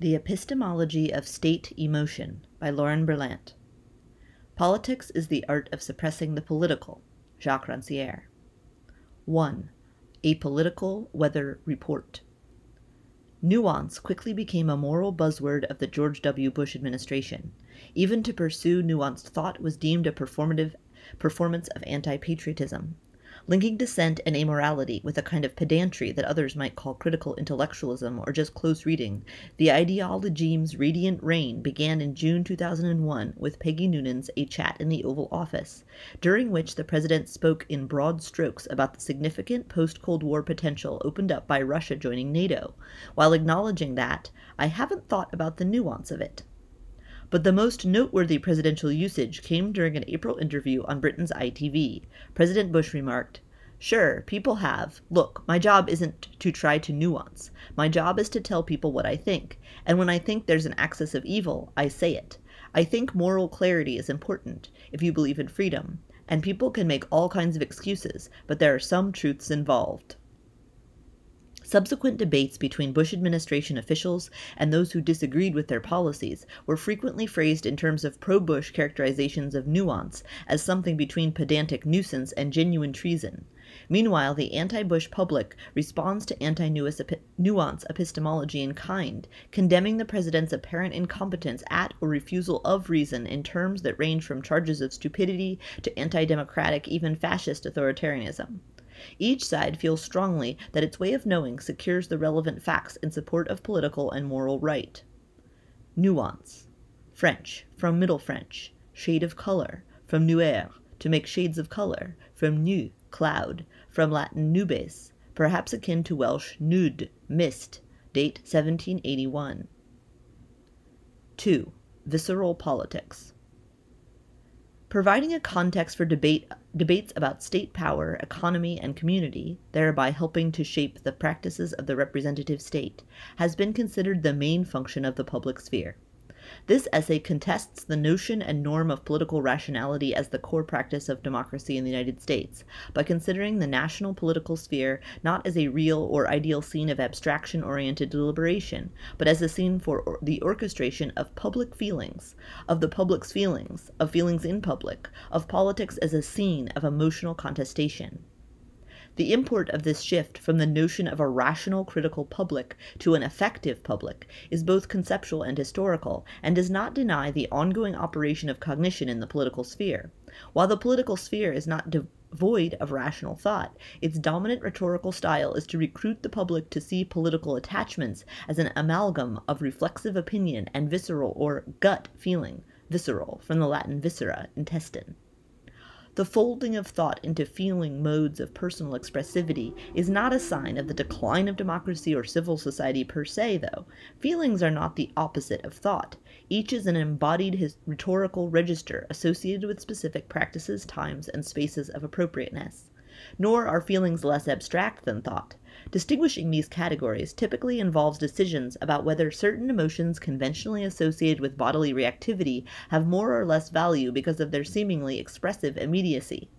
The Epistemology of State Emotion by Lauren Berlant. Politics is the art of suppressing the political. Jacques Rancière. 1. A Political Weather Report. Nuance quickly became a moral buzzword of the George W. Bush administration. Even to pursue nuanced thought was deemed a performative performance of anti-patriotism linking dissent and amorality with a kind of pedantry that others might call critical intellectualism or just close reading, the ideology's radiant reign began in June 2001 with Peggy Noonan's A Chat in the Oval Office, during which the president spoke in broad strokes about the significant post Cold War potential opened up by Russia joining NATO, while acknowledging that, I haven't thought about the nuance of it. But the most noteworthy presidential usage came during an April interview on Britain's ITV. President Bush remarked, Sure, people have. Look, my job isn't to try to nuance. My job is to tell people what I think. And when I think there's an axis of evil, I say it. I think moral clarity is important if you believe in freedom. And people can make all kinds of excuses, but there are some truths involved. Subsequent debates between Bush administration officials and those who disagreed with their policies were frequently phrased in terms of pro Bush characterizations of nuance as something between pedantic nuisance and genuine treason. Meanwhile, the anti Bush public responds to anti nuance epistemology in kind, condemning the president's apparent incompetence at or refusal of reason in terms that range from charges of stupidity to anti democratic, even fascist authoritarianism. Each side feels strongly that its way of knowing secures the relevant facts in support of political and moral right. Nuance. French, from Middle French. Shade of color, from nuer, to make shades of color, from nu, cloud, from Latin nubes, perhaps akin to Welsh nud, mist, date 1781. 2. Visceral politics. Providing a context for debate, debates about state power, economy, and community, thereby helping to shape the practices of the representative state, has been considered the main function of the public sphere. This essay contests the notion and norm of political rationality as the core practice of democracy in the United States by considering the national political sphere not as a real or ideal scene of abstraction oriented deliberation, but as a scene for the orchestration of public feelings, of the public's feelings, of feelings in public, of politics as a scene of emotional contestation. The import of this shift from the notion of a rational critical public to an affective public is both conceptual and historical, and does not deny the ongoing operation of cognition in the political sphere. While the political sphere is not devoid of rational thought, its dominant rhetorical style is to recruit the public to see political attachments as an amalgam of reflexive opinion and visceral or gut feeling, visceral, from the Latin viscera, intestine. The folding of thought into feeling modes of personal expressivity is not a sign of the decline of democracy or civil society per se, though. Feelings are not the opposite of thought. Each is an embodied rhetorical register associated with specific practices, times, and spaces of appropriateness. Nor are feelings less abstract than thought. Distinguishing these categories typically involves decisions about whether certain emotions conventionally associated with bodily reactivity have more or less value because of their seemingly expressive immediacy.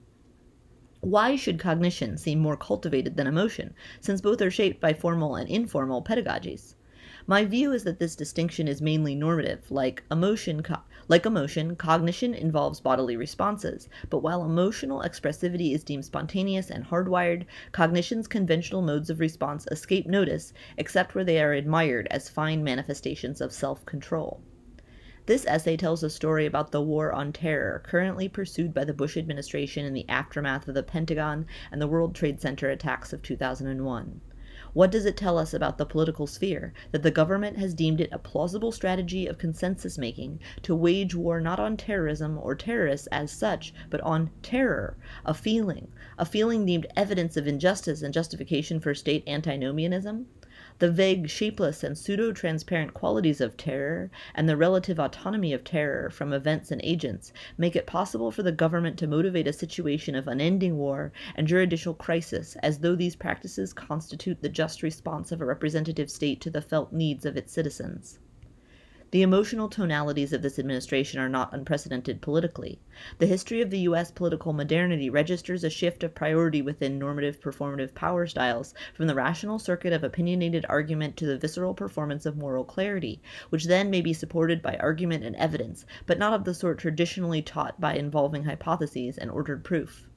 Why should cognition seem more cultivated than emotion, since both are shaped by formal and informal pedagogies? My view is that this distinction is mainly normative, like emotion like emotion, cognition involves bodily responses, but while emotional expressivity is deemed spontaneous and hardwired, cognition's conventional modes of response escape notice except where they are admired as fine manifestations of self-control. This essay tells a story about the war on terror currently pursued by the Bush administration in the aftermath of the Pentagon and the World Trade Center attacks of 2001. What does it tell us about the political sphere? That the government has deemed it a plausible strategy of consensus making to wage war not on terrorism or terrorists as such, but on terror, a feeling, a feeling deemed evidence of injustice and justification for state antinomianism? The vague, shapeless, and pseudo transparent qualities of terror, and the relative autonomy of terror from events and agents, make it possible for the government to motivate a situation of unending war and juridical crisis as though these practices constitute the just response of a representative state to the felt needs of its citizens. The emotional tonalities of this administration are not unprecedented politically. The history of the U.S. political modernity registers a shift of priority within normative performative power styles from the rational circuit of opinionated argument to the visceral performance of moral clarity, which then may be supported by argument and evidence, but not of the sort traditionally taught by involving hypotheses and ordered proof.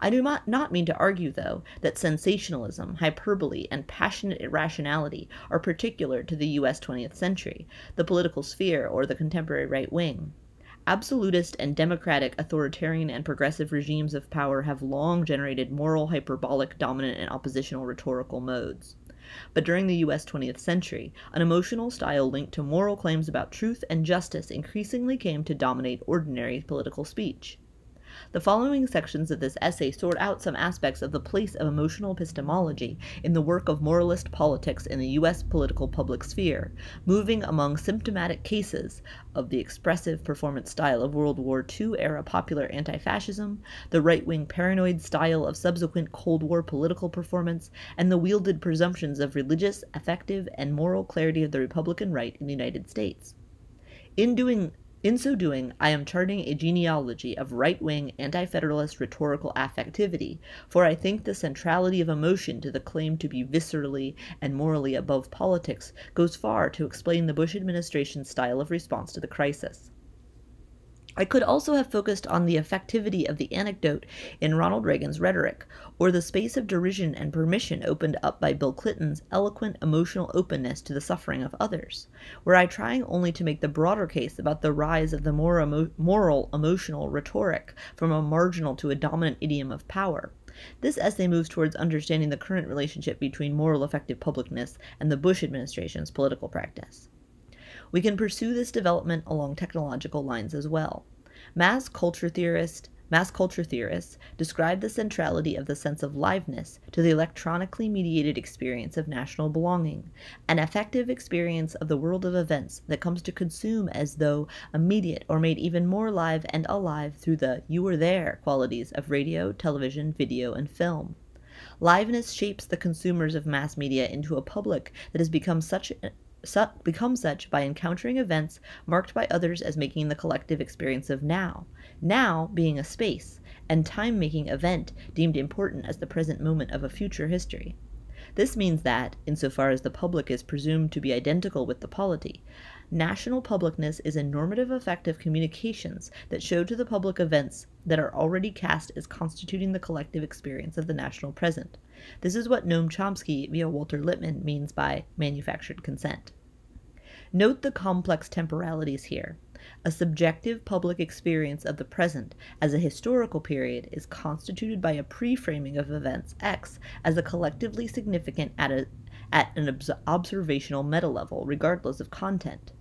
I do not mean to argue, though, that sensationalism, hyperbole, and passionate irrationality are particular to the US 20th century, the political sphere, or the contemporary right wing. Absolutist and democratic authoritarian and progressive regimes of power have long generated moral hyperbolic dominant and oppositional rhetorical modes. But during the US 20th century, an emotional style linked to moral claims about truth and justice increasingly came to dominate ordinary political speech. The following sections of this essay sort out some aspects of the place of emotional epistemology in the work of moralist politics in the U.S. political public sphere, moving among symptomatic cases of the expressive performance style of World War II era popular anti fascism, the right wing paranoid style of subsequent Cold War political performance, and the wielded presumptions of religious, affective, and moral clarity of the Republican right in the United States. In doing in so doing, I am charting a genealogy of right wing anti federalist rhetorical affectivity, for I think the centrality of emotion to the claim to be viscerally and morally above politics goes far to explain the Bush administration's style of response to the crisis. I could also have focused on the affectivity of the anecdote in Ronald Reagan's rhetoric, or the space of derision and permission opened up by Bill Clinton's eloquent emotional openness to the suffering of others, were I trying only to make the broader case about the rise of the more emo- moral emotional rhetoric from a marginal to a dominant idiom of power. This essay moves towards understanding the current relationship between moral affective publicness and the Bush administration's political practice. We can pursue this development along technological lines as well. Mass culture theorist Mass culture theorists describe the centrality of the sense of liveness to the electronically mediated experience of national belonging, an affective experience of the world of events that comes to consume as though immediate or made even more live and alive through the you were there qualities of radio, television, video, and film. Liveness shapes the consumers of mass media into a public that has become such su- become such by encountering events marked by others as making the collective experience of now, now being a space, and time making event deemed important as the present moment of a future history. This means that, insofar as the public is presumed to be identical with the polity, national publicness is a normative effect of communications that show to the public events that are already cast as constituting the collective experience of the national present. This is what Noam Chomsky via Walter Lippmann means by manufactured consent. Note the complex temporalities here. A subjective public experience of the present as a historical period is constituted by a pre-framing of events X as a collectively significant at, a, at an observational meta level, regardless of content.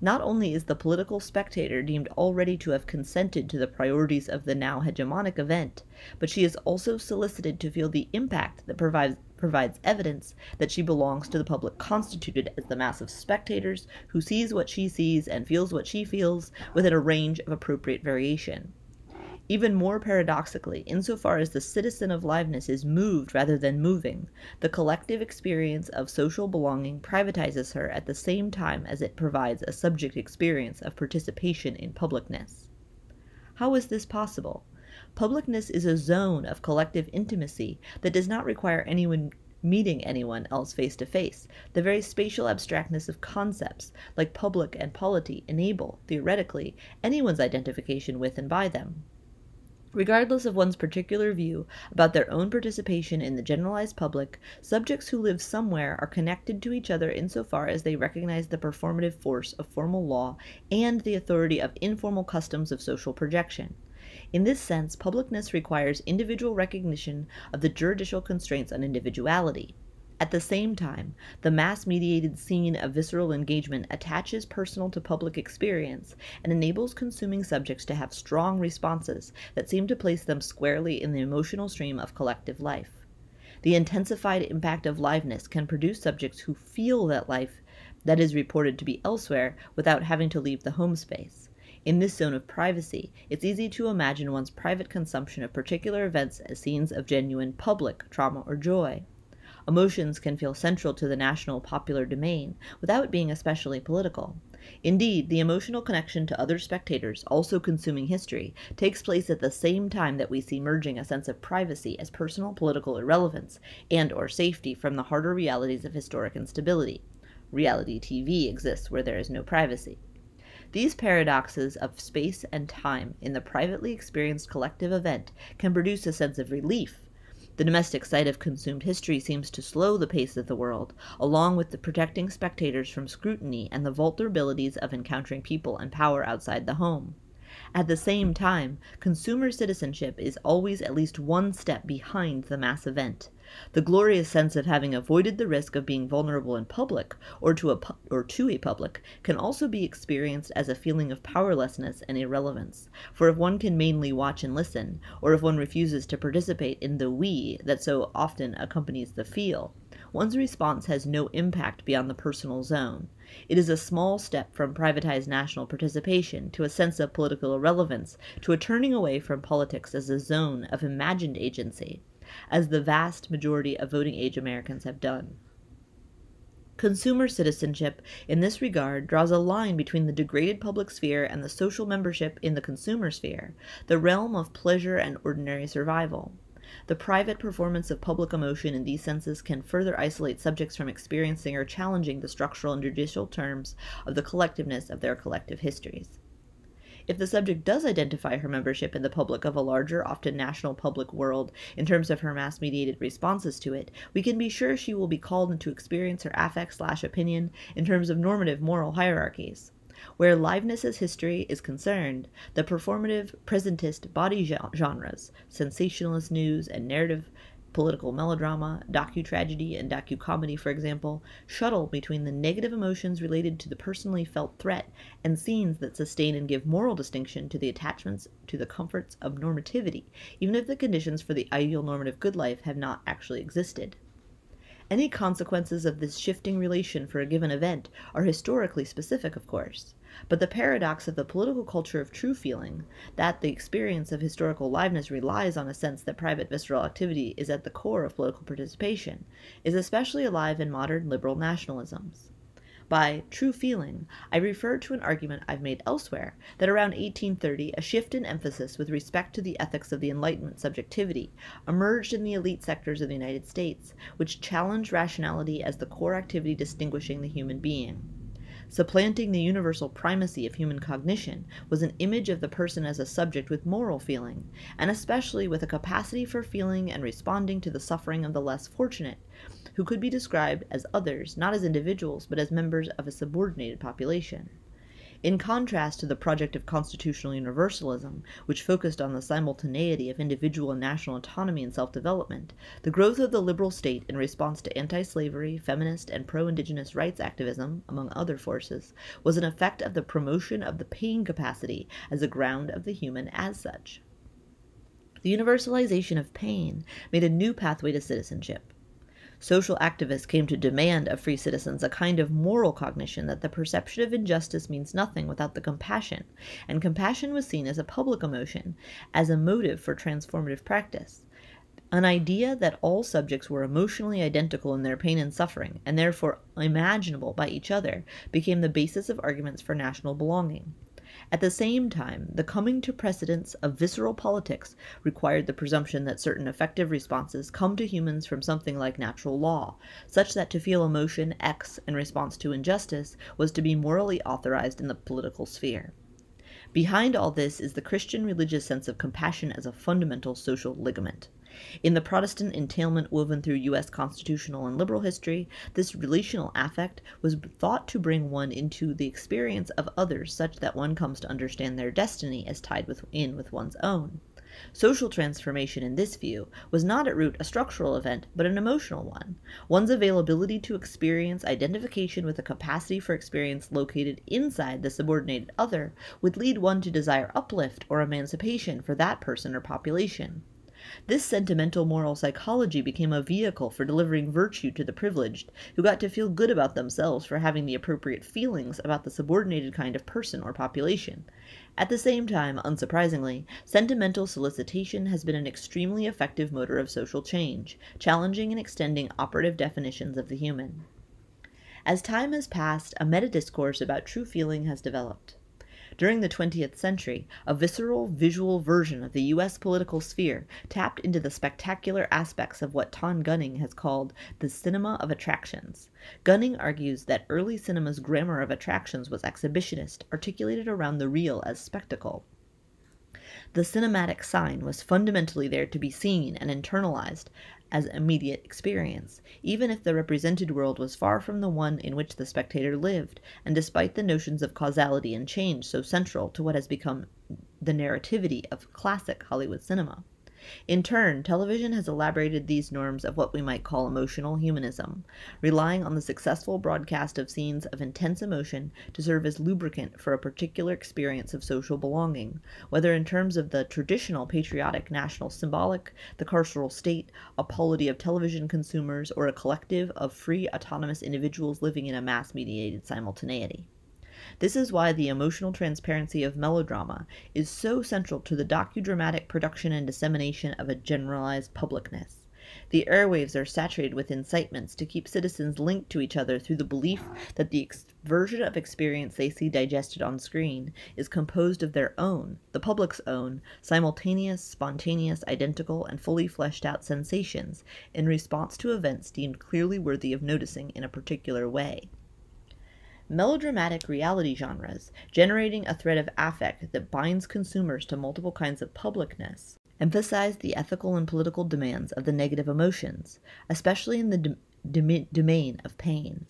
Not only is the political spectator deemed already to have consented to the priorities of the now hegemonic event, but she is also solicited to feel the impact that provides, provides evidence that she belongs to the public constituted as the mass of spectators who sees what she sees and feels what she feels within a range of appropriate variation. Even more paradoxically, insofar as the citizen of liveness is moved rather than moving, the collective experience of social belonging privatizes her at the same time as it provides a subject experience of participation in publicness. How is this possible? Publicness is a zone of collective intimacy that does not require anyone meeting anyone else face to face. The very spatial abstractness of concepts, like public and polity, enable, theoretically, anyone's identification with and by them. Regardless of one's particular view about their own participation in the generalized public, subjects who live somewhere are connected to each other insofar as they recognize the performative force of formal law and the authority of informal customs of social projection. In this sense, publicness requires individual recognition of the juridical constraints on individuality. At the same time, the mass mediated scene of visceral engagement attaches personal to public experience and enables consuming subjects to have strong responses that seem to place them squarely in the emotional stream of collective life. The intensified impact of liveness can produce subjects who feel that life that is reported to be elsewhere without having to leave the home space. In this zone of privacy, it's easy to imagine one's private consumption of particular events as scenes of genuine public trauma or joy. Emotions can feel central to the national popular domain without being especially political. Indeed, the emotional connection to other spectators also consuming history takes place at the same time that we see merging a sense of privacy as personal political irrelevance and or safety from the harder realities of historic instability. Reality TV exists where there is no privacy. These paradoxes of space and time in the privately experienced collective event can produce a sense of relief the domestic site of consumed history seems to slow the pace of the world, along with the protecting spectators from scrutiny and the vulnerabilities of encountering people and power outside the home. At the same time, consumer citizenship is always at least one step behind the mass event. The glorious sense of having avoided the risk of being vulnerable in public or to a, or to a public can also be experienced as a feeling of powerlessness and irrelevance. For if one can mainly watch and listen, or if one refuses to participate in the we that so often accompanies the feel, one's response has no impact beyond the personal zone. It is a small step from privatized national participation to a sense of political irrelevance to a turning away from politics as a zone of imagined agency as the vast majority of voting age Americans have done. Consumer citizenship, in this regard, draws a line between the degraded public sphere and the social membership in the consumer sphere, the realm of pleasure and ordinary survival. The private performance of public emotion in these senses can further isolate subjects from experiencing or challenging the structural and judicial terms of the collectiveness of their collective histories. If the subject does identify her membership in the public of a larger, often national public world in terms of her mass mediated responses to it, we can be sure she will be called into experience her affect slash opinion in terms of normative moral hierarchies. Where liveness as history is concerned, the performative, presentist body genres, sensationalist news, and narrative political melodrama, docu-tragedy, and docu-comedy, for example, shuttle between the negative emotions related to the personally felt threat and scenes that sustain and give moral distinction to the attachments to the comforts of normativity, even if the conditions for the ideal normative good life have not actually existed. Any consequences of this shifting relation for a given event are historically specific, of course. But the paradox of the political culture of true feeling, that the experience of historical liveness relies on a sense that private visceral activity is at the core of political participation, is especially alive in modern liberal nationalisms. By true feeling, I refer to an argument I've made elsewhere that around 1830 a shift in emphasis with respect to the ethics of the Enlightenment subjectivity emerged in the elite sectors of the United States, which challenged rationality as the core activity distinguishing the human being. Supplanting the universal primacy of human cognition was an image of the person as a subject with moral feeling, and especially with a capacity for feeling and responding to the suffering of the less fortunate, who could be described as others not as individuals but as members of a subordinated population. In contrast to the project of constitutional universalism, which focused on the simultaneity of individual and national autonomy and self development, the growth of the liberal state in response to anti slavery, feminist, and pro indigenous rights activism, among other forces, was an effect of the promotion of the pain capacity as a ground of the human as such. The universalization of pain made a new pathway to citizenship. Social activists came to demand of free citizens a kind of moral cognition that the perception of injustice means nothing without the compassion, and compassion was seen as a public emotion, as a motive for transformative practice. An idea that all subjects were emotionally identical in their pain and suffering, and therefore imaginable by each other, became the basis of arguments for national belonging. At the same time, the coming to precedence of visceral politics required the presumption that certain affective responses come to humans from something like natural law, such that to feel emotion X in response to injustice was to be morally authorized in the political sphere. Behind all this is the Christian religious sense of compassion as a fundamental social ligament. In the Protestant entailment woven through U.S. constitutional and liberal history, this relational affect was thought to bring one into the experience of others such that one comes to understand their destiny as tied in with one's own. Social transformation in this view was not at root a structural event, but an emotional one. One's availability to experience identification with a capacity for experience located inside the subordinated other would lead one to desire uplift or emancipation for that person or population. This sentimental moral psychology became a vehicle for delivering virtue to the privileged, who got to feel good about themselves for having the appropriate feelings about the subordinated kind of person or population. At the same time, unsurprisingly, sentimental solicitation has been an extremely effective motor of social change, challenging and extending operative definitions of the human. As time has passed, a meta discourse about true feeling has developed. During the 20th century, a visceral, visual version of the U.S. political sphere tapped into the spectacular aspects of what Tom Gunning has called the cinema of attractions. Gunning argues that early cinema's grammar of attractions was exhibitionist, articulated around the real as spectacle. The cinematic sign was fundamentally there to be seen and internalized as immediate experience, even if the represented world was far from the one in which the spectator lived, and despite the notions of causality and change so central to what has become the narrativity of classic Hollywood cinema. In turn, television has elaborated these norms of what we might call emotional humanism, relying on the successful broadcast of scenes of intense emotion to serve as lubricant for a particular experience of social belonging, whether in terms of the traditional patriotic national symbolic, the carceral state, a polity of television consumers, or a collective of free autonomous individuals living in a mass mediated simultaneity. This is why the emotional transparency of melodrama is so central to the docudramatic production and dissemination of a generalized publicness. The airwaves are saturated with incitements to keep citizens linked to each other through the belief that the version of experience they see digested on screen is composed of their own, the public's own, simultaneous, spontaneous, identical, and fully fleshed out sensations in response to events deemed clearly worthy of noticing in a particular way melodramatic reality genres, generating a thread of affect that binds consumers to multiple kinds of publicness, emphasize the ethical and political demands of the negative emotions, especially in the domain of pain.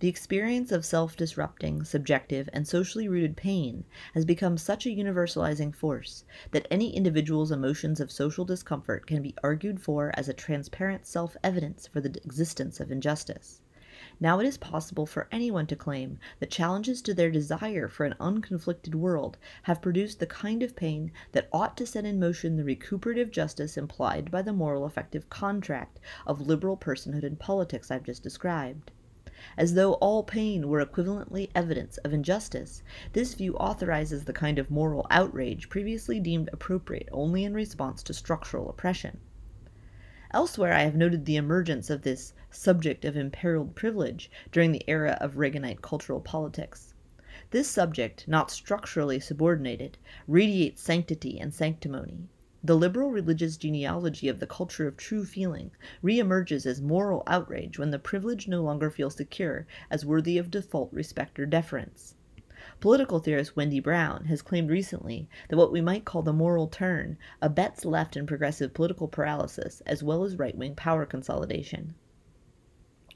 The experience of self disrupting, subjective, and socially rooted pain has become such a universalizing force that any individual's emotions of social discomfort can be argued for as a transparent self evidence for the existence of injustice. Now it is possible for anyone to claim that challenges to their desire for an unconflicted world have produced the kind of pain that ought to set in motion the recuperative justice implied by the moral affective contract of liberal personhood and politics I've just described. As though all pain were equivalently evidence of injustice, this view authorizes the kind of moral outrage previously deemed appropriate only in response to structural oppression. Elsewhere I have noted the emergence of this subject of imperiled privilege during the era of Reaganite cultural politics. This subject, not structurally subordinated, radiates sanctity and sanctimony. The liberal religious genealogy of the culture of true feeling reemerges as moral outrage when the privilege no longer feels secure as worthy of default respect or deference. Political theorist Wendy Brown has claimed recently that what we might call the moral turn abets left and progressive political paralysis as well as right wing power consolidation.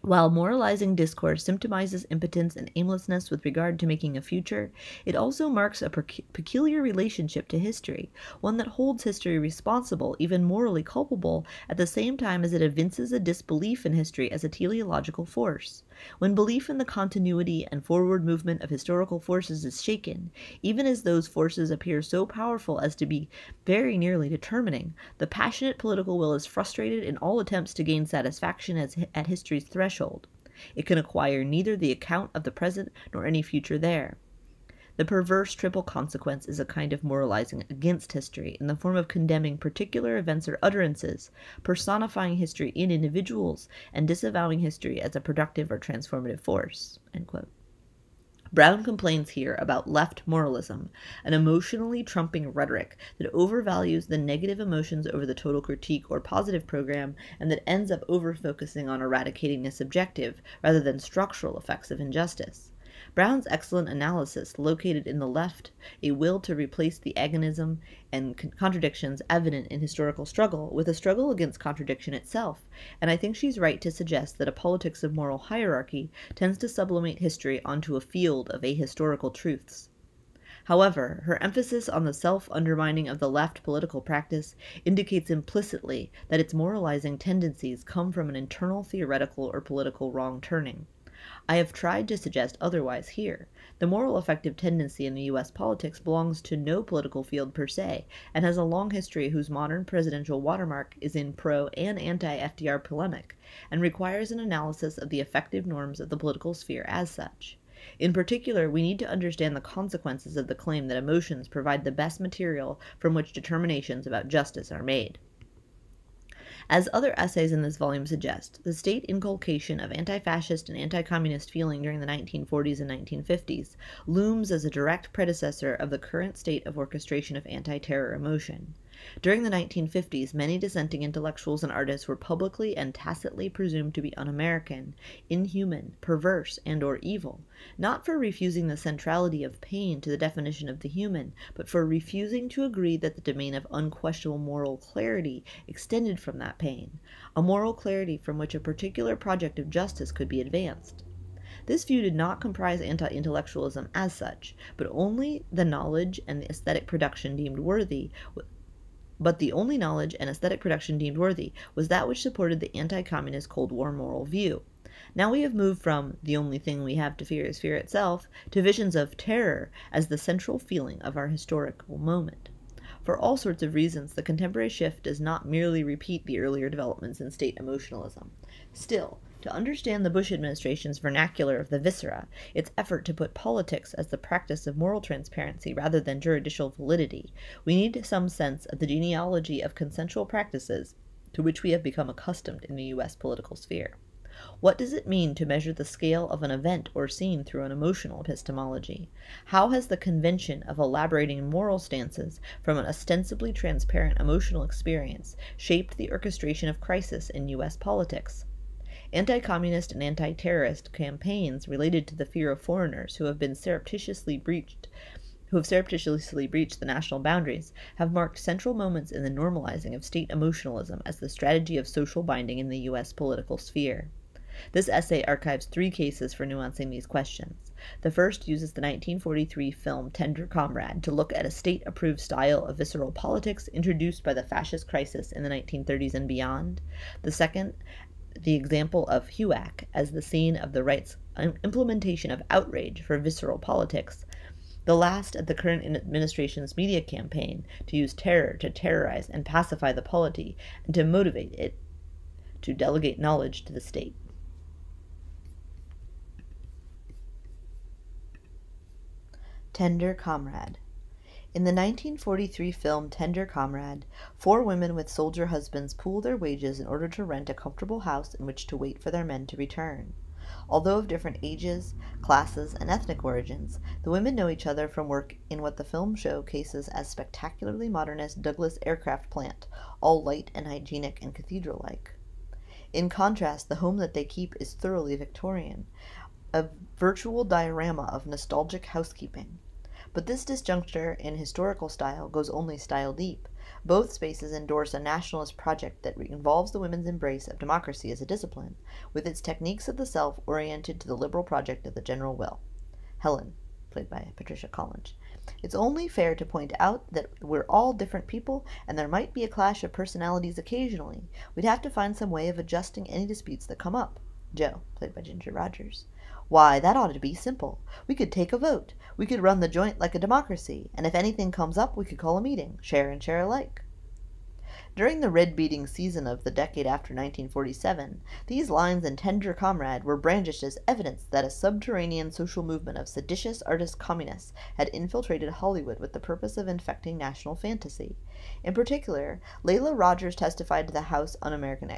While moralizing discourse symptomizes impotence and aimlessness with regard to making a future, it also marks a peculiar relationship to history, one that holds history responsible, even morally culpable, at the same time as it evinces a disbelief in history as a teleological force. When belief in the continuity and forward movement of historical forces is shaken, even as those forces appear so powerful as to be very nearly determining, the passionate political will is frustrated in all attempts to gain satisfaction at history's threshold. It can acquire neither the account of the present nor any future there. The perverse triple consequence is a kind of moralizing against history in the form of condemning particular events or utterances, personifying history in individuals, and disavowing history as a productive or transformative force. Brown complains here about left moralism, an emotionally trumping rhetoric that overvalues the negative emotions over the total critique or positive program and that ends up overfocusing on eradicating the subjective rather than structural effects of injustice. Brown's excellent analysis located in the left a will to replace the agonism and contradictions evident in historical struggle with a struggle against contradiction itself, and I think she's right to suggest that a politics of moral hierarchy tends to sublimate history onto a field of ahistorical truths. However, her emphasis on the self undermining of the left political practice indicates implicitly that its moralizing tendencies come from an internal theoretical or political wrong turning. I have tried to suggest otherwise here. The moral affective tendency in U.S. politics belongs to no political field per se, and has a long history whose modern presidential watermark is in pro and anti FDR polemic, and requires an analysis of the affective norms of the political sphere as such. In particular, we need to understand the consequences of the claim that emotions provide the best material from which determinations about justice are made. As other essays in this volume suggest, the state inculcation of anti fascist and anti communist feeling during the 1940s and 1950s looms as a direct predecessor of the current state of orchestration of anti terror emotion. During the 1950s, many dissenting intellectuals and artists were publicly and tacitly presumed to be un-American, inhuman, perverse, and or evil, not for refusing the centrality of pain to the definition of the human, but for refusing to agree that the domain of unquestionable moral clarity extended from that pain, a moral clarity from which a particular project of justice could be advanced. This view did not comprise anti intellectualism as such, but only the knowledge and the aesthetic production deemed worthy but the only knowledge and aesthetic production deemed worthy was that which supported the anti-communist Cold War moral view. Now we have moved from the only thing we have to fear is fear itself to visions of terror as the central feeling of our historical moment. For all sorts of reasons, the contemporary shift does not merely repeat the earlier developments in state emotionalism. Still, to understand the Bush administration's vernacular of the viscera, its effort to put politics as the practice of moral transparency rather than juridical validity, we need some sense of the genealogy of consensual practices to which we have become accustomed in the U.S. political sphere. What does it mean to measure the scale of an event or scene through an emotional epistemology? How has the convention of elaborating moral stances from an ostensibly transparent emotional experience shaped the orchestration of crisis in U.S. politics? Anti-communist and anti-terrorist campaigns related to the fear of foreigners who have been surreptitiously breached who have surreptitiously breached the national boundaries have marked central moments in the normalizing of state emotionalism as the strategy of social binding in the U.S. political sphere. This essay archives three cases for nuancing these questions. The first uses the 1943 film Tender Comrade to look at a state approved style of visceral politics introduced by the fascist crisis in the 1930s and beyond. The second the example of HUAC as the scene of the right's implementation of outrage for visceral politics, the last at the current administration's media campaign to use terror to terrorize and pacify the polity and to motivate it to delegate knowledge to the state. Tender Comrade in the 1943 film Tender Comrade, four women with soldier husbands pool their wages in order to rent a comfortable house in which to wait for their men to return. Although of different ages, classes, and ethnic origins, the women know each other from work in what the film showcases as spectacularly modernist Douglas aircraft plant, all light and hygienic and cathedral-like. In contrast, the home that they keep is thoroughly Victorian, a virtual diorama of nostalgic housekeeping. But this disjuncture in historical style goes only style deep. Both spaces endorse a nationalist project that involves the women's embrace of democracy as a discipline, with its techniques of the self oriented to the liberal project of the general will. Helen, played by Patricia Collinge. It's only fair to point out that we're all different people, and there might be a clash of personalities occasionally. We'd have to find some way of adjusting any disputes that come up. Jo, played by Ginger Rogers. Why, that ought to be simple. We could take a vote. We could run the joint like a democracy, and if anything comes up we could call a meeting, share and share alike. During the red beating season of the decade after 1947, these lines in Tender Comrade were brandished as evidence that a subterranean social movement of seditious artist communists had infiltrated Hollywood with the purpose of infecting national fantasy. In particular, Lela Rogers testified to the House Un-American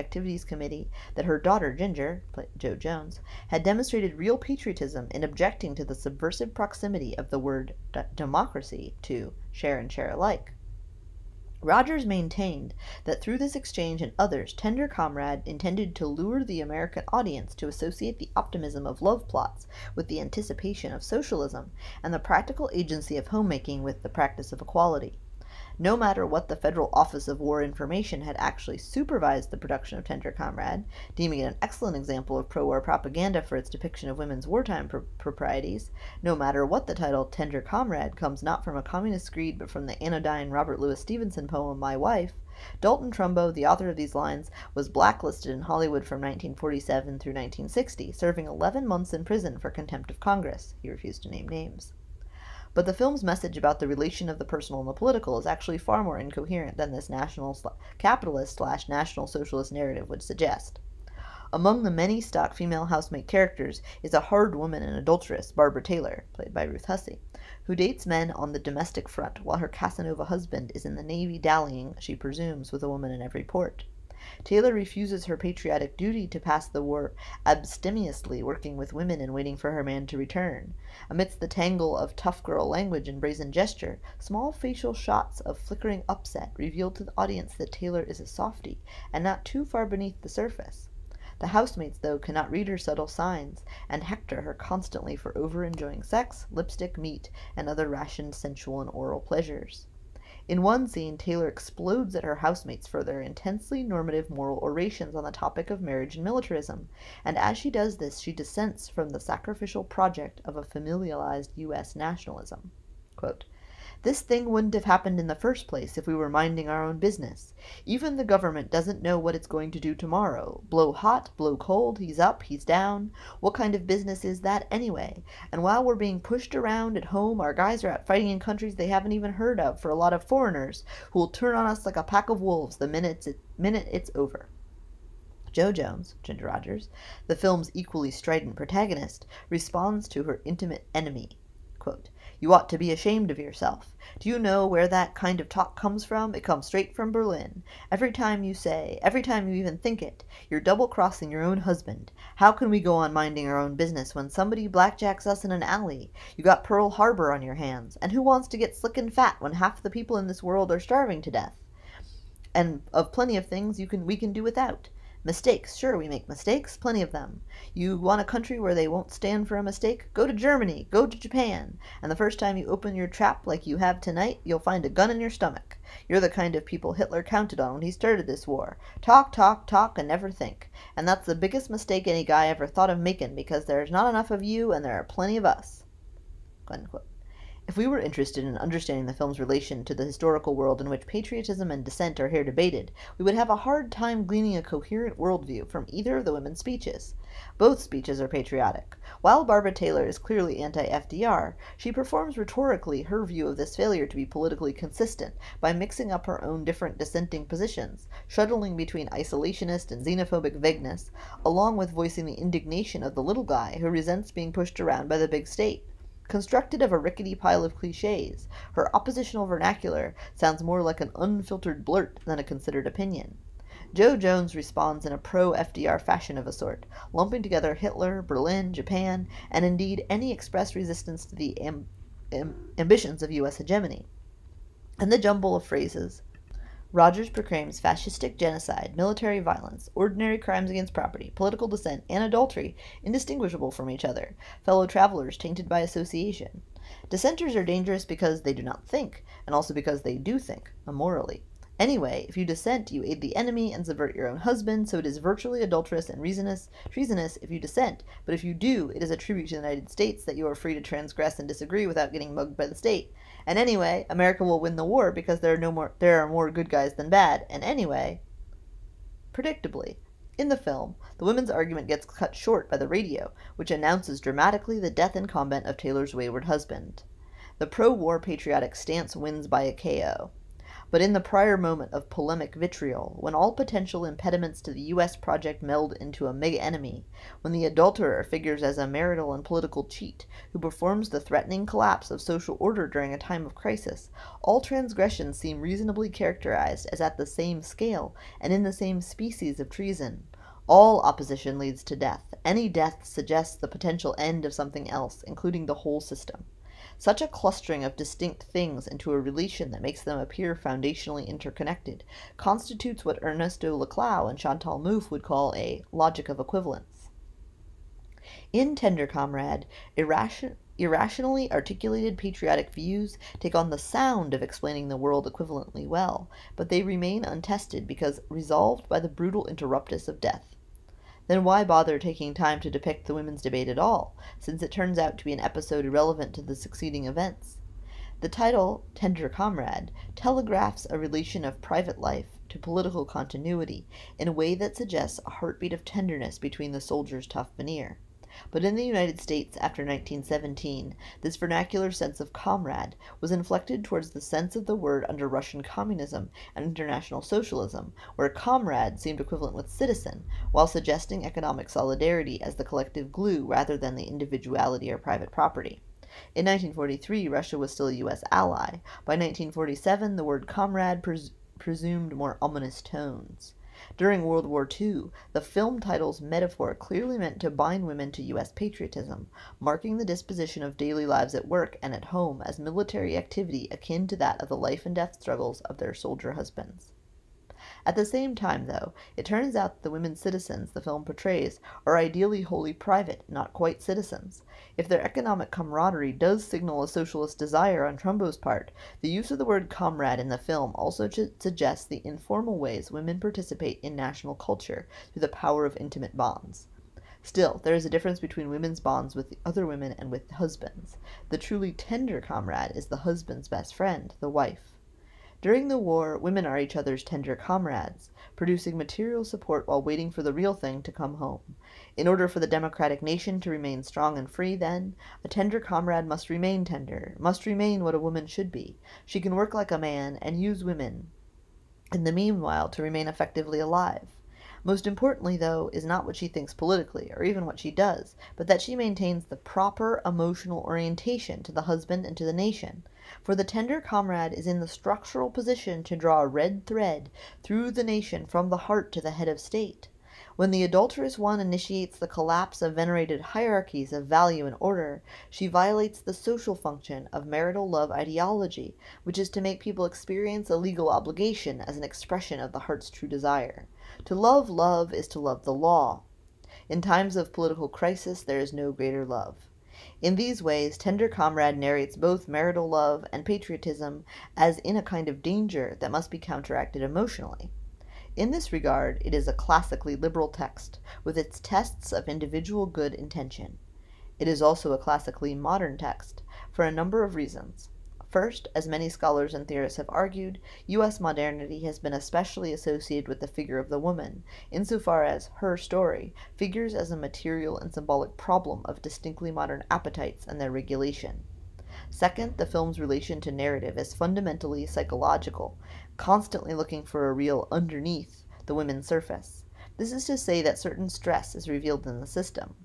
Activities Committee that her daughter Ginger, Jo Jones, had demonstrated real patriotism in objecting to the subversive proximity of the word democracy to share and share alike. Rogers maintained that through this exchange and others, Tender Comrade intended to lure the American audience to associate the optimism of love plots with the anticipation of socialism, and the practical agency of homemaking with the practice of equality no matter what the Federal Office of War Information had actually supervised the production of Tender Comrade, deeming it an excellent example of pro-war propaganda for its depiction of women's wartime pr proprieties, no matter what the title Tender Comrade comes not from a communist screed but from the anodyne Robert Louis Stevenson poem My Wife, Dalton Trumbo, the author of these lines, was blacklisted in Hollywood from 1947 through 1960, serving 11 months in prison for contempt of Congress. He refused to name names. But the film's message about the relation of the personal and the political is actually far more incoherent than this national capitalist slash national socialist narrative would suggest. Among the many stock female housemaid characters is a hard woman and adulteress, Barbara Taylor, played by Ruth Hussey, who dates men on the domestic front while her Casanova husband is in the Navy dallying, she presumes, with a woman in every port. Taylor refuses her patriotic duty to pass the war abstemiously working with women and waiting for her man to return. Amidst the tangle of tough girl language and brazen gesture, small facial shots of flickering upset reveal to the audience that Taylor is a softy and not too far beneath the surface. The housemates, though, cannot read her subtle signs, and hector her constantly for over enjoying sex, lipstick, meat, and other rationed sensual and oral pleasures. In one scene, Taylor explodes at her housemates for their intensely normative moral orations on the topic of marriage and militarism, and as she does this she dissents from the sacrificial project of a familialized U.S. nationalism. Quote, this thing wouldn't have happened in the first place if we were minding our own business. Even the government doesn't know what it's going to do tomorrow. Blow hot, blow cold, he's up, he's down. What kind of business is that anyway? And while we're being pushed around at home, our guys are out fighting in countries they haven't even heard of for a lot of foreigners who will turn on us like a pack of wolves the minute it's, minute it's over. Jo Jones, Ginger Rogers, the film's equally strident protagonist, responds to her intimate enemy. Quote, you ought to be ashamed of yourself. Do you know where that kind of talk comes from? It comes straight from Berlin. Every time you say, every time you even think it, you're double crossing your own husband. How can we go on minding our own business when somebody blackjacks us in an alley? You got Pearl Harbor on your hands. And who wants to get slick and fat when half the people in this world are starving to death? And of plenty of things you can we can do without. Mistakes. Sure, we make mistakes. Plenty of them. You want a country where they won't stand for a mistake? Go to Germany. Go to Japan. And the first time you open your trap like you have tonight, you'll find a gun in your stomach. You're the kind of people Hitler counted on when he started this war. Talk, talk, talk, and never think. And that's the biggest mistake any guy ever thought of making because there's not enough of you and there are plenty of us. If we were interested in understanding the film's relation to the historical world in which patriotism and dissent are here debated, we would have a hard time gleaning a coherent worldview from either of the women's speeches. Both speeches are patriotic. While Barbara Taylor is clearly anti-FDR, she performs rhetorically her view of this failure to be politically consistent by mixing up her own different dissenting positions, shuttling between isolationist and xenophobic vagueness, along with voicing the indignation of the little guy who resents being pushed around by the big state. Constructed of a rickety pile of cliches, her oppositional vernacular sounds more like an unfiltered blurt than a considered opinion. Jo Jones responds in a pro FDR fashion of a sort, lumping together Hitler, Berlin, Japan, and indeed any express resistance to the amb amb ambitions of U.S. hegemony. And the jumble of phrases Rogers proclaims fascistic genocide, military violence, ordinary crimes against property, political dissent, and adultery indistinguishable from each other, fellow travelers tainted by association. Dissenters are dangerous because they do not think, and also because they do think, immorally. Anyway, if you dissent, you aid the enemy and subvert your own husband, so it is virtually adulterous and treasonous, treasonous if you dissent, but if you do, it is a tribute to the United States that you are free to transgress and disagree without getting mugged by the state. And anyway, America will win the war because there are no more there are more good guys than bad. And anyway, predictably, in the film, the women's argument gets cut short by the radio, which announces dramatically the death in combat of Taylor's wayward husband. The pro-war patriotic stance wins by a KO. But in the prior moment of polemic vitriol, when all potential impediments to the U.S. project meld into a mega enemy, when the adulterer figures as a marital and political cheat who performs the threatening collapse of social order during a time of crisis, all transgressions seem reasonably characterized as at the same scale and in the same species of treason. All opposition leads to death. Any death suggests the potential end of something else, including the whole system. Such a clustering of distinct things into a relation that makes them appear foundationally interconnected constitutes what Ernesto Laclau and Chantal Mouffe would call a logic of equivalence. In Tender Comrade, irration irrationally articulated patriotic views take on the sound of explaining the world equivalently well, but they remain untested because resolved by the brutal interruptus of death. Then why bother taking time to depict the women's debate at all, since it turns out to be an episode irrelevant to the succeeding events? The title, Tender Comrade, telegraphs a relation of private life to political continuity in a way that suggests a heartbeat of tenderness between the soldier's tough veneer. But in the United States after 1917, this vernacular sense of comrade was inflected towards the sense of the word under Russian communism and international socialism, where comrade seemed equivalent with citizen, while suggesting economic solidarity as the collective glue rather than the individuality or private property. In 1943, Russia was still a U.S. ally. By 1947, the word comrade pres presumed more ominous tones. During World War II, the film title's metaphor clearly meant to bind women to U.S. patriotism, marking the disposition of daily lives at work and at home as military activity akin to that of the life and death struggles of their soldier husbands. At the same time, though, it turns out that the women citizens the film portrays are ideally wholly private, not quite citizens. If their economic camaraderie does signal a socialist desire on Trumbo's part, the use of the word comrade in the film also suggests the informal ways women participate in national culture through the power of intimate bonds. Still, there is a difference between women's bonds with other women and with husbands. The truly tender comrade is the husband's best friend, the wife. During the war, women are each other's tender comrades, producing material support while waiting for the real thing to come home. In order for the democratic nation to remain strong and free, then, a tender comrade must remain tender, must remain what a woman should be. She can work like a man and use women in the meanwhile to remain effectively alive. Most importantly, though, is not what she thinks politically, or even what she does, but that she maintains the proper emotional orientation to the husband and to the nation. For the tender comrade is in the structural position to draw a red thread through the nation from the heart to the head of state. When the adulterous one initiates the collapse of venerated hierarchies of value and order, she violates the social function of marital love ideology, which is to make people experience a legal obligation as an expression of the heart's true desire. To love love is to love the law. In times of political crisis there is no greater love. In these ways Tender Comrade narrates both marital love and patriotism as in a kind of danger that must be counteracted emotionally. In this regard it is a classically liberal text, with its tests of individual good intention. It is also a classically modern text, for a number of reasons. First, as many scholars and theorists have argued, U.S. modernity has been especially associated with the figure of the woman, insofar as her story figures as a material and symbolic problem of distinctly modern appetites and their regulation. Second, the film's relation to narrative is fundamentally psychological, constantly looking for a real underneath the women's surface. This is to say that certain stress is revealed in the system.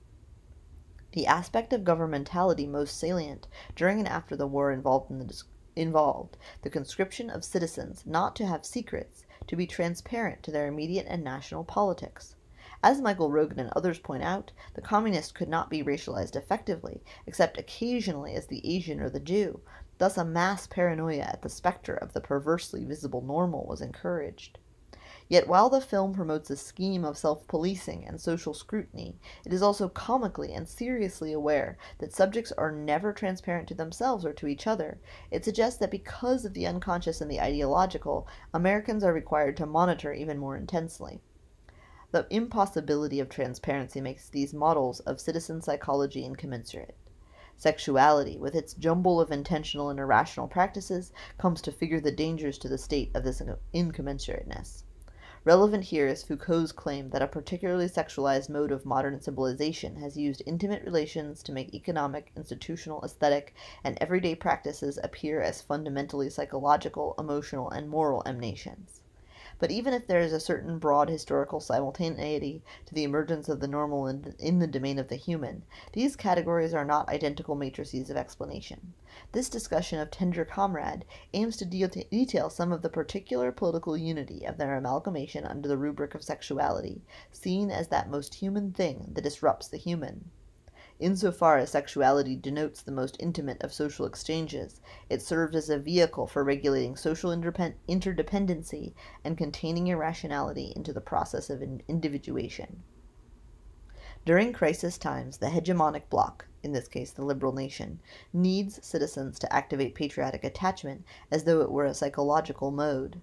The aspect of governmentality most salient during and after the war involved in the involved the conscription of citizens not to have secrets, to be transparent to their immediate and national politics. As Michael Rogin and others point out, the communist could not be racialized effectively, except occasionally as the Asian or the Jew. Thus a mass paranoia at the specter of the perversely visible normal was encouraged. Yet while the film promotes a scheme of self-policing and social scrutiny, it is also comically and seriously aware that subjects are never transparent to themselves or to each other. It suggests that because of the unconscious and the ideological, Americans are required to monitor even more intensely. The impossibility of transparency makes these models of citizen psychology incommensurate. Sexuality, with its jumble of intentional and irrational practices, comes to figure the dangers to the state of this incommensurateness. Relevant here is Foucault's claim that a particularly sexualized mode of modern civilization has used intimate relations to make economic, institutional, aesthetic, and everyday practices appear as fundamentally psychological, emotional, and moral emanations. But even if there is a certain broad historical simultaneity to the emergence of the normal in, in the domain of the human, these categories are not identical matrices of explanation. This discussion of Tender Comrade aims to de detail some of the particular political unity of their amalgamation under the rubric of sexuality, seen as that most human thing that disrupts the human. In so far as sexuality denotes the most intimate of social exchanges, it serves as a vehicle for regulating social interdependency and containing irrationality into the process of individuation. During crisis times, the hegemonic bloc, in this case the liberal nation, needs citizens to activate patriotic attachment as though it were a psychological mode.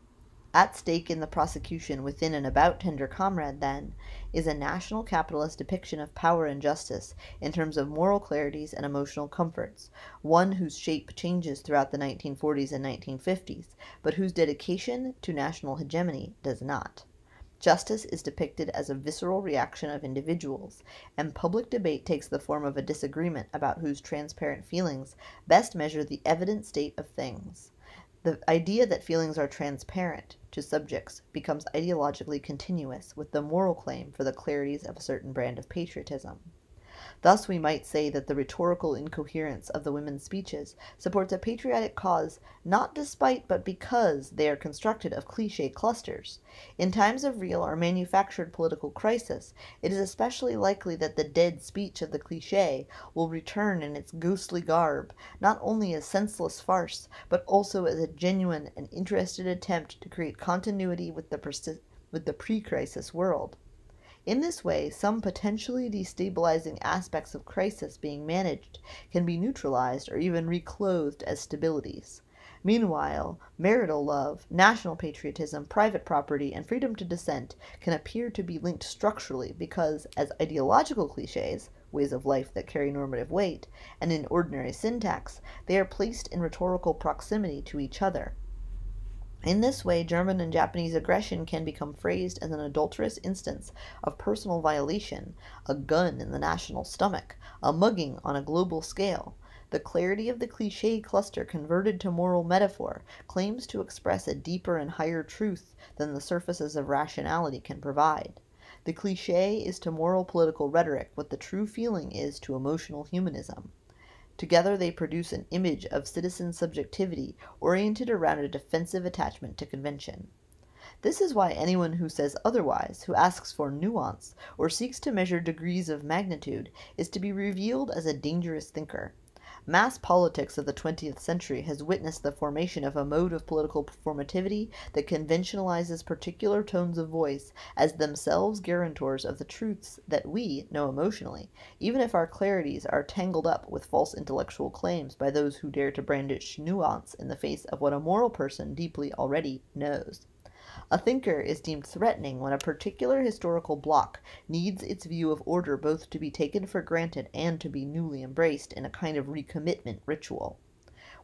At stake in the prosecution within and about Tender Comrade, then, is a national capitalist depiction of power and justice in terms of moral clarities and emotional comforts, one whose shape changes throughout the 1940s and 1950s, but whose dedication to national hegemony does not. Justice is depicted as a visceral reaction of individuals, and public debate takes the form of a disagreement about whose transparent feelings best measure the evident state of things. The idea that feelings are transparent to subjects becomes ideologically continuous with the moral claim for the clarities of a certain brand of patriotism. Thus we might say that the rhetorical incoherence of the women's speeches supports a patriotic cause not despite but because they are constructed of cliché clusters. In times of real or manufactured political crisis it is especially likely that the dead speech of the cliché will return in its ghostly garb, not only as senseless farce, but also as a genuine and interested attempt to create continuity with the, with the pre-crisis world. In this way, some potentially destabilizing aspects of crisis being managed can be neutralized or even reclothed as stabilities. Meanwhile, marital love, national patriotism, private property, and freedom to dissent can appear to be linked structurally because, as ideological cliches, ways of life that carry normative weight, and in ordinary syntax, they are placed in rhetorical proximity to each other. In this way, German and Japanese aggression can become phrased as an adulterous instance of personal violation, a gun in the national stomach, a mugging on a global scale. The clarity of the cliché cluster converted to moral metaphor claims to express a deeper and higher truth than the surfaces of rationality can provide. The cliché is to moral political rhetoric what the true feeling is to emotional humanism. Together they produce an image of citizen subjectivity oriented around a defensive attachment to convention. This is why anyone who says otherwise, who asks for nuance, or seeks to measure degrees of magnitude, is to be revealed as a dangerous thinker. Mass politics of the twentieth century has witnessed the formation of a mode of political performativity that conventionalizes particular tones of voice as themselves guarantors of the truths that we know emotionally, even if our clarities are tangled up with false intellectual claims by those who dare to brandish nuance in the face of what a moral person deeply already knows. A thinker is deemed threatening when a particular historical bloc needs its view of order both to be taken for granted and to be newly embraced in a kind of recommitment ritual.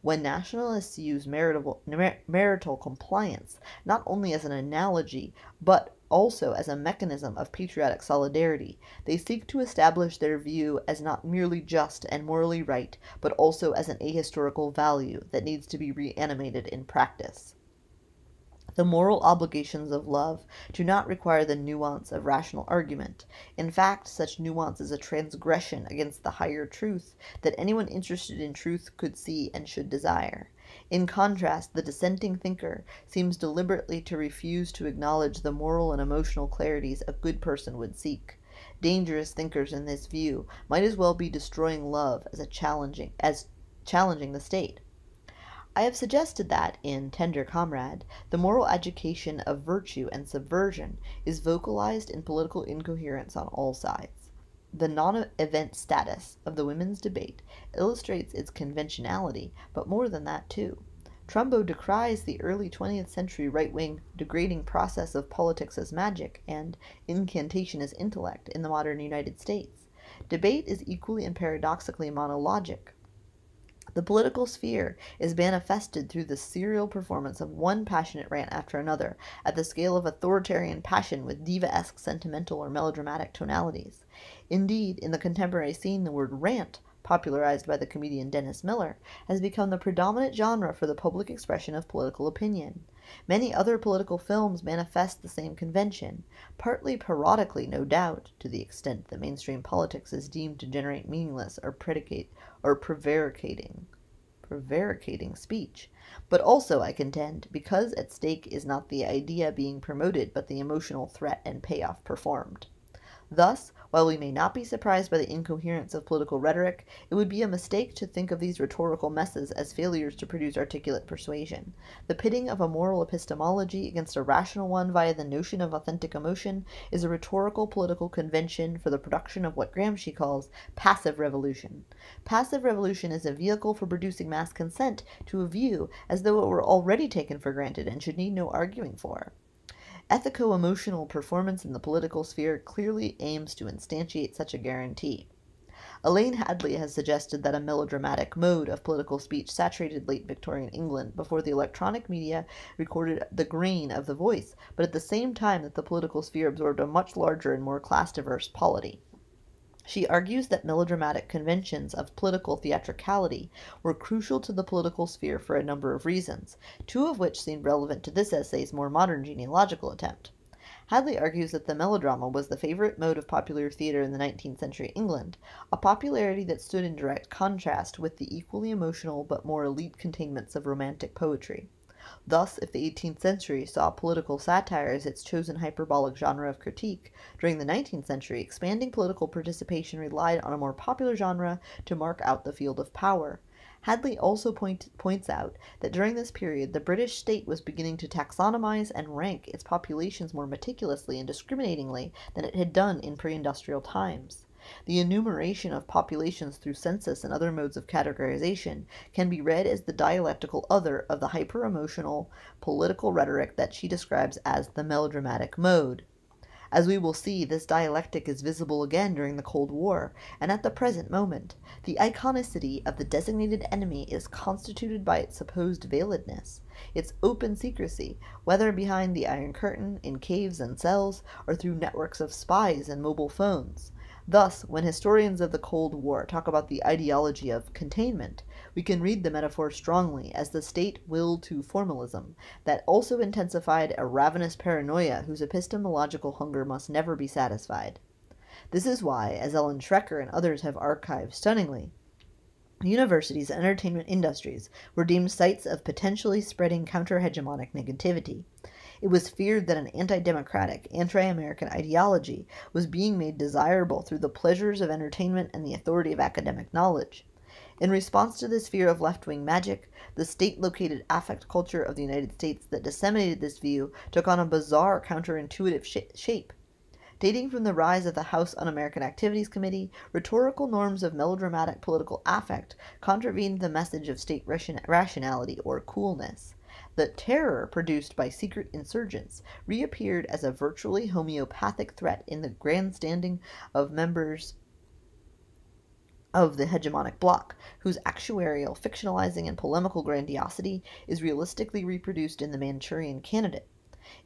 When nationalists use marital, marital compliance not only as an analogy but also as a mechanism of patriotic solidarity, they seek to establish their view as not merely just and morally right, but also as an ahistorical value that needs to be reanimated in practice. The moral obligations of love do not require the nuance of rational argument. In fact, such nuance is a transgression against the higher truth that anyone interested in truth could see and should desire. In contrast, the dissenting thinker seems deliberately to refuse to acknowledge the moral and emotional clarities a good person would seek. Dangerous thinkers in this view might as well be destroying love as challenging as challenging the state. I have suggested that, in Tender Comrade, the moral education of virtue and subversion is vocalized in political incoherence on all sides. The non-event status of the women's debate illustrates its conventionality, but more than that too. Trumbo decries the early 20th century right-wing degrading process of politics as magic and incantation as intellect in the modern United States. Debate is equally and paradoxically monologic. The political sphere is manifested through the serial performance of one passionate rant after another, at the scale of authoritarian passion with diva-esque sentimental or melodramatic tonalities. Indeed, in the contemporary scene the word rant popularized by the comedian Dennis Miller, has become the predominant genre for the public expression of political opinion. Many other political films manifest the same convention, partly parodically, no doubt, to the extent that mainstream politics is deemed to generate meaningless or predicate or prevaricating prevaricating speech, but also, I contend, because at stake is not the idea being promoted but the emotional threat and payoff performed. Thus, while we may not be surprised by the incoherence of political rhetoric, it would be a mistake to think of these rhetorical messes as failures to produce articulate persuasion. The pitting of a moral epistemology against a rational one via the notion of authentic emotion is a rhetorical political convention for the production of what Gramsci calls passive revolution. Passive revolution is a vehicle for producing mass consent to a view as though it were already taken for granted and should need no arguing for. Ethico-emotional performance in the political sphere clearly aims to instantiate such a guarantee. Elaine Hadley has suggested that a melodramatic mode of political speech saturated late Victorian England before the electronic media recorded the grain of the voice, but at the same time that the political sphere absorbed a much larger and more class-diverse polity. She argues that melodramatic conventions of political theatricality were crucial to the political sphere for a number of reasons, two of which seem relevant to this essay's more modern genealogical attempt. Hadley argues that the melodrama was the favorite mode of popular theater in the 19th century England, a popularity that stood in direct contrast with the equally emotional but more elite containments of romantic poetry. Thus, if the 18th century saw political satire as its chosen hyperbolic genre of critique, during the 19th century expanding political participation relied on a more popular genre to mark out the field of power. Hadley also point, points out that during this period the British state was beginning to taxonomize and rank its populations more meticulously and discriminatingly than it had done in pre industrial times. The enumeration of populations through census and other modes of categorization can be read as the dialectical other of the hyper emotional political rhetoric that she describes as the melodramatic mode. As we will see, this dialectic is visible again during the Cold War, and at the present moment. The iconicity of the designated enemy is constituted by its supposed veiledness, its open secrecy, whether behind the Iron Curtain, in caves and cells, or through networks of spies and mobile phones. Thus, when historians of the Cold War talk about the ideology of containment, we can read the metaphor strongly as the state will to formalism that also intensified a ravenous paranoia whose epistemological hunger must never be satisfied. This is why, as Ellen Schrecker and others have archived stunningly, universities and entertainment industries were deemed sites of potentially spreading counter hegemonic negativity. It was feared that an anti democratic, anti American ideology was being made desirable through the pleasures of entertainment and the authority of academic knowledge. In response to this fear of left wing magic, the state located affect culture of the United States that disseminated this view took on a bizarre counterintuitive sh- shape. Dating from the rise of the House Un American Activities Committee, rhetorical norms of melodramatic political affect contravened the message of state ration- rationality or coolness. The terror produced by secret insurgents reappeared as a virtually homeopathic threat in the grandstanding of members of the hegemonic bloc, whose actuarial, fictionalizing, and polemical grandiosity is realistically reproduced in the Manchurian Candidate.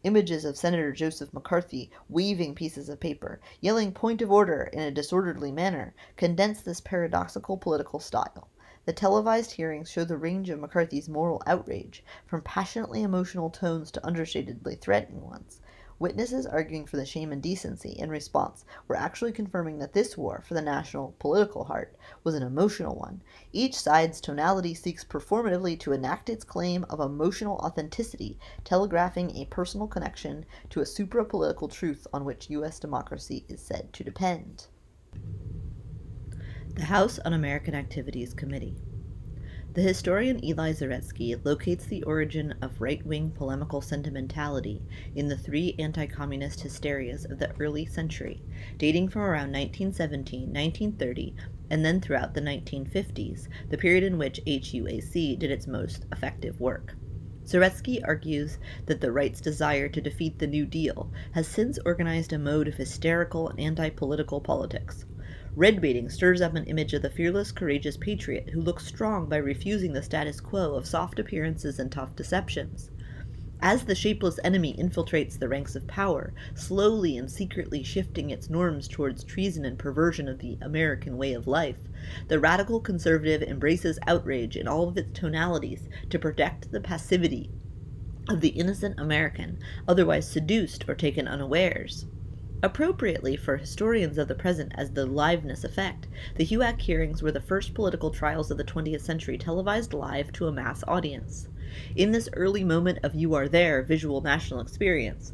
Images of Senator Joseph McCarthy waving pieces of paper, yelling point of order in a disorderly manner, condense this paradoxical political style. The televised hearings show the range of McCarthy's moral outrage, from passionately emotional tones to understatedly threatening ones. Witnesses arguing for the shame and decency in response were actually confirming that this war for the national political heart was an emotional one. Each side's tonality seeks performatively to enact its claim of emotional authenticity, telegraphing a personal connection to a supra political truth on which U.S. democracy is said to depend. The House Un American Activities Committee. The historian Eli Zaretsky locates the origin of right wing polemical sentimentality in the three anti communist hysterias of the early century, dating from around 1917 1930 and then throughout the 1950s, the period in which HUAC did its most effective work. Zaretsky argues that the right's desire to defeat the New Deal has since organized a mode of hysterical and anti political politics. Red baiting stirs up an image of the fearless, courageous patriot who looks strong by refusing the status quo of soft appearances and tough deceptions. As the shapeless enemy infiltrates the ranks of power, slowly and secretly shifting its norms towards treason and perversion of the American way of life, the radical conservative embraces outrage in all of its tonalities to protect the passivity of the innocent American, otherwise seduced or taken unawares. Appropriately for historians of the present as the liveness effect, the HUAC hearings were the first political trials of the 20th century televised live to a mass audience. In this early moment of you are there visual national experience,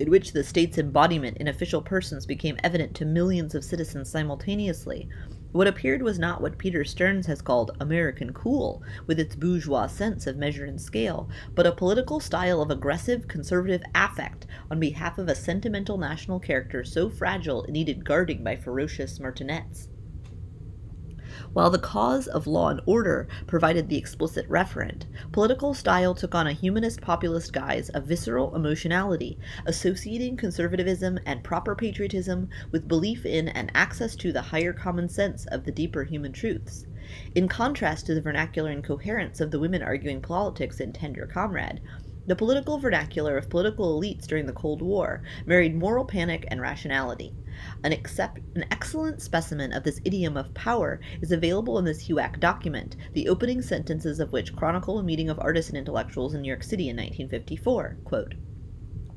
in which the state's embodiment in official persons became evident to millions of citizens simultaneously, what appeared was not what Peter Stearns has called American cool, with its bourgeois sense of measure and scale, but a political style of aggressive, conservative affect on behalf of a sentimental national character so fragile it needed guarding by ferocious martinets. While the cause of law and order provided the explicit referent, political style took on a humanist populist guise of visceral emotionality, associating conservatism and proper patriotism with belief in and access to the higher common sense of the deeper human truths. In contrast to the vernacular incoherence of the women arguing politics in Tender Comrade, the political vernacular of political elites during the Cold War married moral panic and rationality. An, accept, an excellent specimen of this idiom of power is available in this HUAC document, the opening sentences of which chronicle a meeting of artists and intellectuals in New York City in 1954. Quote,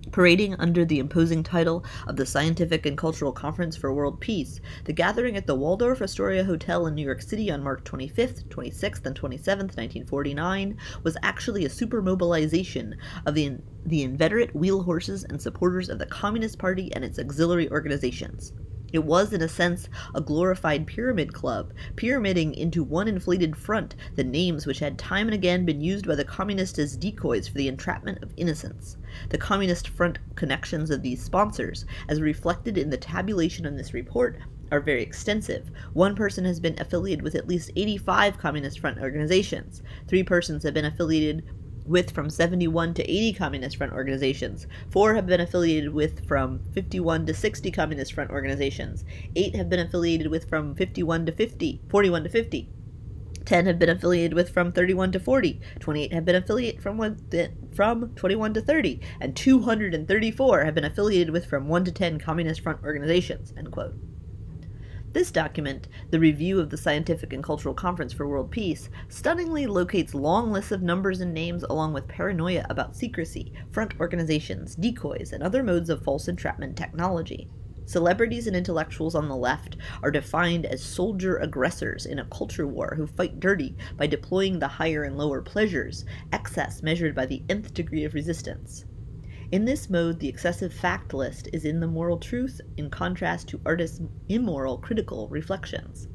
Parading under the imposing title of the Scientific and Cultural Conference for World Peace, the gathering at the Waldorf Astoria Hotel in New York City on March 25th, 26th, and 27th, 1949, was actually a super mobilization of the, the inveterate wheel horses and supporters of the Communist Party and its auxiliary organizations. It was, in a sense, a glorified pyramid club, pyramiding into one inflated front the names which had time and again been used by the communists as decoys for the entrapment of innocents. The Communist Front connections of these sponsors, as reflected in the tabulation in this report, are very extensive. One person has been affiliated with at least 85 Communist Front organizations. Three persons have been affiliated with from 71 to 80 Communist Front organizations. Four have been affiliated with from 51 to 60 Communist Front organizations. Eight have been affiliated with from 51 to 50, 41 to 50. 10 have been affiliated with from 31 to 40, 28 have been affiliated from from 21 to 30, and 234 have been affiliated with from 1 to 10 Communist Front organizations. End quote. This document, the Review of the Scientific and Cultural Conference for World Peace, stunningly locates long lists of numbers and names along with paranoia about secrecy, front organizations, decoys, and other modes of false entrapment technology. Celebrities and intellectuals on the left are defined as soldier aggressors in a culture war who fight dirty by deploying the higher and lower pleasures, excess measured by the nth degree of resistance. In this mode, the excessive fact list is in the moral truth in contrast to artists' immoral critical reflections.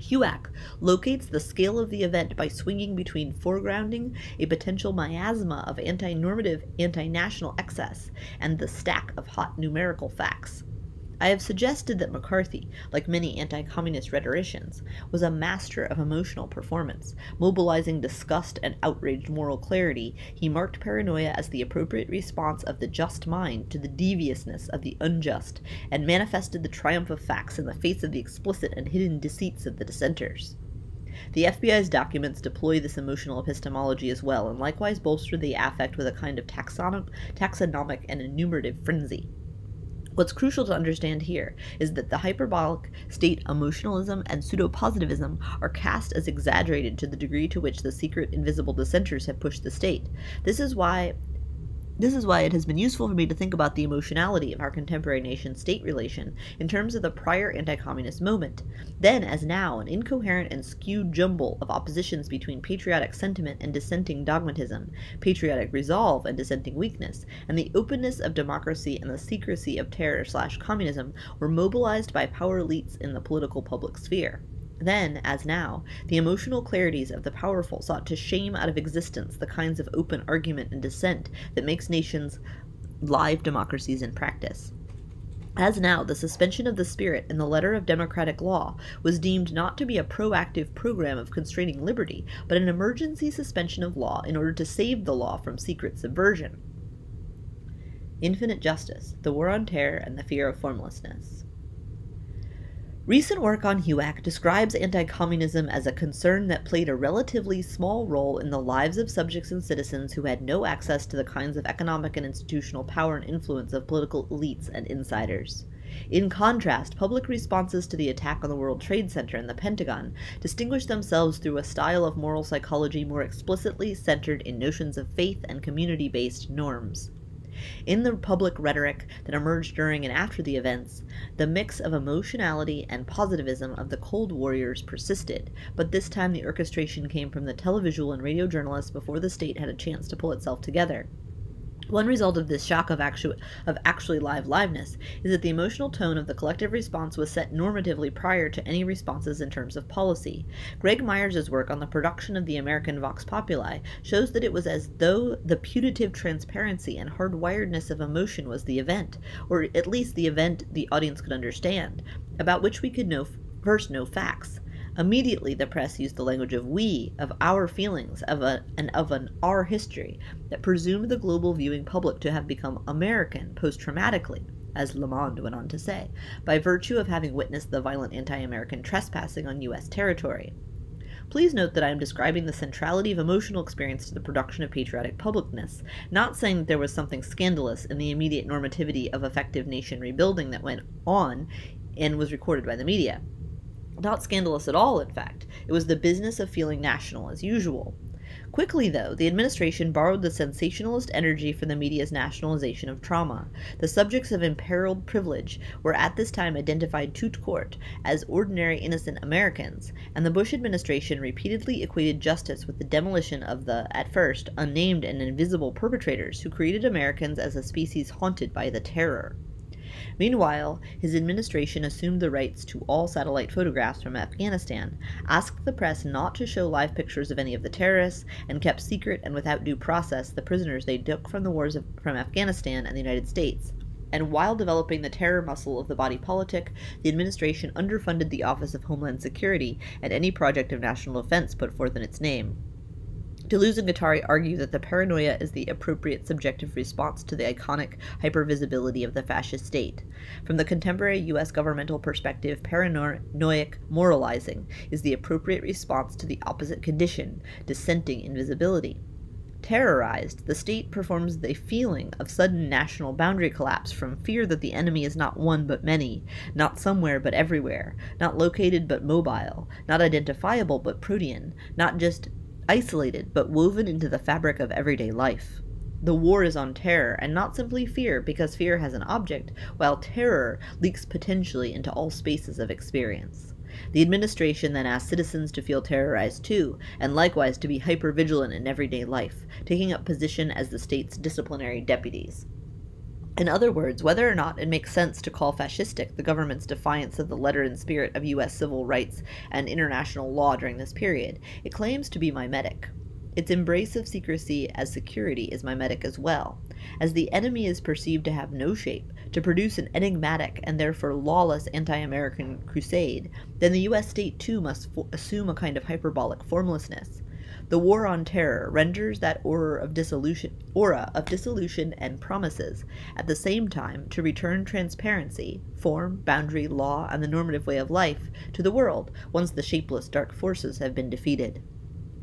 HUAC locates the scale of the event by swinging between foregrounding a potential miasma of anti normative, anti national excess and the stack of hot numerical facts. I have suggested that McCarthy, like many anti communist rhetoricians, was a master of emotional performance. Mobilizing disgust and outraged moral clarity, he marked paranoia as the appropriate response of the just mind to the deviousness of the unjust, and manifested the triumph of facts in the face of the explicit and hidden deceits of the dissenters. The FBI's documents deploy this emotional epistemology as well, and likewise bolster the affect with a kind of taxonomic and enumerative frenzy. What's crucial to understand here is that the hyperbolic state emotionalism and pseudo-positivism are cast as exaggerated to the degree to which the secret invisible dissenters have pushed the state. This is why this is why it has been useful for me to think about the emotionality of our contemporary nation state relation in terms of the prior anti communist moment, then as now an incoherent and skewed jumble of oppositions between patriotic sentiment and dissenting dogmatism, patriotic resolve and dissenting weakness, and the openness of democracy and the secrecy of terror slash communism were mobilized by power elites in the political public sphere. Then, as now, the emotional clarities of the powerful sought to shame out of existence the kinds of open argument and dissent that makes nations live democracies in practice. As now, the suspension of the spirit in the letter of democratic law was deemed not to be a proactive program of constraining liberty, but an emergency suspension of law in order to save the law from secret subversion. Infinite Justice, The War on Terror, and the Fear of Formlessness. Recent work on HUAC describes anti communism as a concern that played a relatively small role in the lives of subjects and citizens who had no access to the kinds of economic and institutional power and influence of political elites and insiders. In contrast, public responses to the attack on the World Trade Center and the Pentagon distinguish themselves through a style of moral psychology more explicitly centered in notions of faith and community based norms. In the public rhetoric that emerged during and after the events, the mix of emotionality and positivism of the Cold Warriors persisted, but this time the orchestration came from the televisual and radio journalists before the state had a chance to pull itself together. One result of this shock of, actu- of actually live liveness is that the emotional tone of the collective response was set normatively prior to any responses in terms of policy. Greg Myers' work on the production of the American Vox Populi shows that it was as though the putative transparency and hardwiredness of emotion was the event, or at least the event the audience could understand, about which we could know first know facts. Immediately, the press used the language of we, of our feelings, of a, and of an our history that presumed the global viewing public to have become American post traumatically, as Le Monde went on to say, by virtue of having witnessed the violent anti American trespassing on U.S. territory. Please note that I am describing the centrality of emotional experience to the production of patriotic publicness, not saying that there was something scandalous in the immediate normativity of affective nation rebuilding that went on and was recorded by the media. Not scandalous at all, in fact. It was the business of feeling national as usual. Quickly, though, the administration borrowed the sensationalist energy from the media's nationalization of trauma. The subjects of imperiled privilege were at this time identified tout court as ordinary innocent Americans, and the Bush administration repeatedly equated justice with the demolition of the, at first, unnamed and invisible perpetrators who created Americans as a species haunted by the terror. Meanwhile, his administration assumed the rights to all satellite photographs from Afghanistan, asked the press not to show live pictures of any of the terrorists, and kept secret and without due process the prisoners they took from the wars of, from Afghanistan and the United States. And while developing the terror muscle of the body politic, the administration underfunded the Office of Homeland Security and any project of national defense put forth in its name. Deleuze and Guattari argue that the paranoia is the appropriate subjective response to the iconic hypervisibility of the fascist state. From the contemporary U.S. governmental perspective, paranoid moralizing is the appropriate response to the opposite condition, dissenting invisibility. Terrorized, the state performs the feeling of sudden national boundary collapse from fear that the enemy is not one but many, not somewhere but everywhere, not located but mobile, not identifiable but protean, not just isolated but woven into the fabric of everyday life. The war is on terror, and not simply fear, because fear has an object, while terror leaks potentially into all spaces of experience. The administration then asks citizens to feel terrorized too, and likewise to be hypervigilant in everyday life, taking up position as the state's disciplinary deputies. In other words, whether or not it makes sense to call fascistic the government's defiance of the letter and spirit of U.S. civil rights and international law during this period, it claims to be mimetic. Its embrace of secrecy as security is mimetic as well. As the enemy is perceived to have no shape, to produce an enigmatic and therefore lawless anti American crusade, then the U.S. state too must assume a kind of hyperbolic formlessness. The war on terror renders that aura of dissolution, aura of dissolution and promises, at the same time, to return transparency, form, boundary, law, and the normative way of life to the world once the shapeless dark forces have been defeated.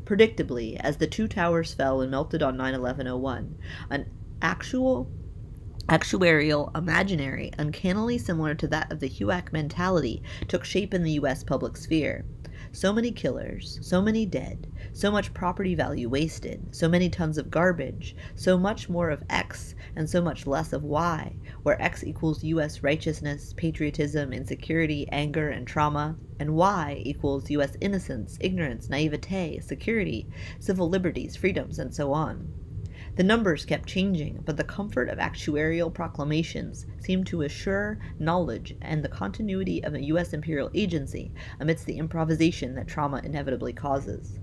Predictably, as the two towers fell and melted on 9 11 01, an actual actuarial imaginary uncannily similar to that of the HUAC mentality took shape in the US public sphere. So many killers, so many dead, so much property value wasted, so many tons of garbage, so much more of X and so much less of Y, where X equals US righteousness, patriotism, insecurity, anger, and trauma, and Y equals US innocence, ignorance, naivete, security, civil liberties, freedoms, and so on. The numbers kept changing, but the comfort of actuarial proclamations seemed to assure knowledge and the continuity of a U.S. imperial agency amidst the improvisation that trauma inevitably causes.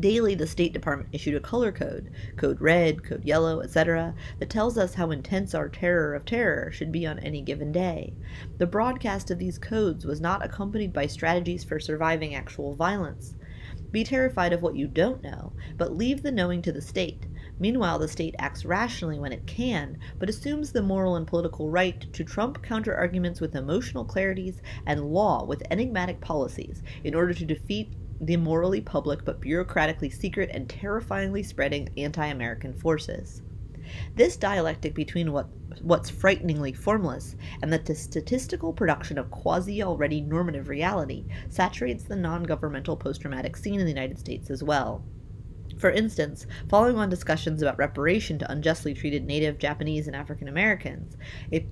Daily, the State Department issued a color code, code red, code yellow, etc., that tells us how intense our terror of terror should be on any given day. The broadcast of these codes was not accompanied by strategies for surviving actual violence. Be terrified of what you don't know, but leave the knowing to the state. Meanwhile, the state acts rationally when it can, but assumes the moral and political right to trump counterarguments with emotional clarities and law with enigmatic policies in order to defeat the morally public but bureaucratically secret and terrifyingly spreading anti American forces. This dialectic between what, what's frighteningly formless and the statistical production of quasi already normative reality saturates the non governmental post traumatic scene in the United States as well. For instance, following on discussions about reparation to unjustly treated Native, Japanese, and African Americans, a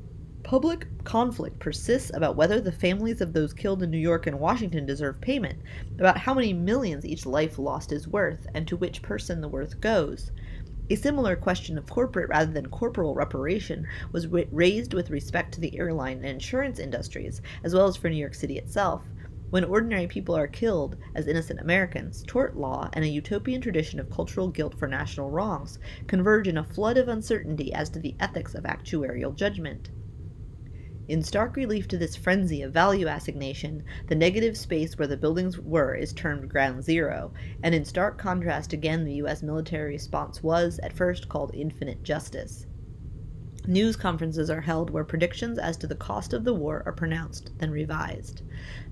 public conflict persists about whether the families of those killed in New York and Washington deserve payment, about how many millions each life lost is worth, and to which person the worth goes. A similar question of corporate rather than corporal reparation was raised with respect to the airline and insurance industries, as well as for New York City itself. When ordinary people are killed as innocent Americans, tort law and a utopian tradition of cultural guilt for national wrongs converge in a flood of uncertainty as to the ethics of actuarial judgment. In stark relief to this frenzy of value assignation, the negative space where the buildings were is termed ground zero, and in stark contrast again the U.S. military response was, at first, called infinite justice. News conferences are held where predictions as to the cost of the war are pronounced, then revised.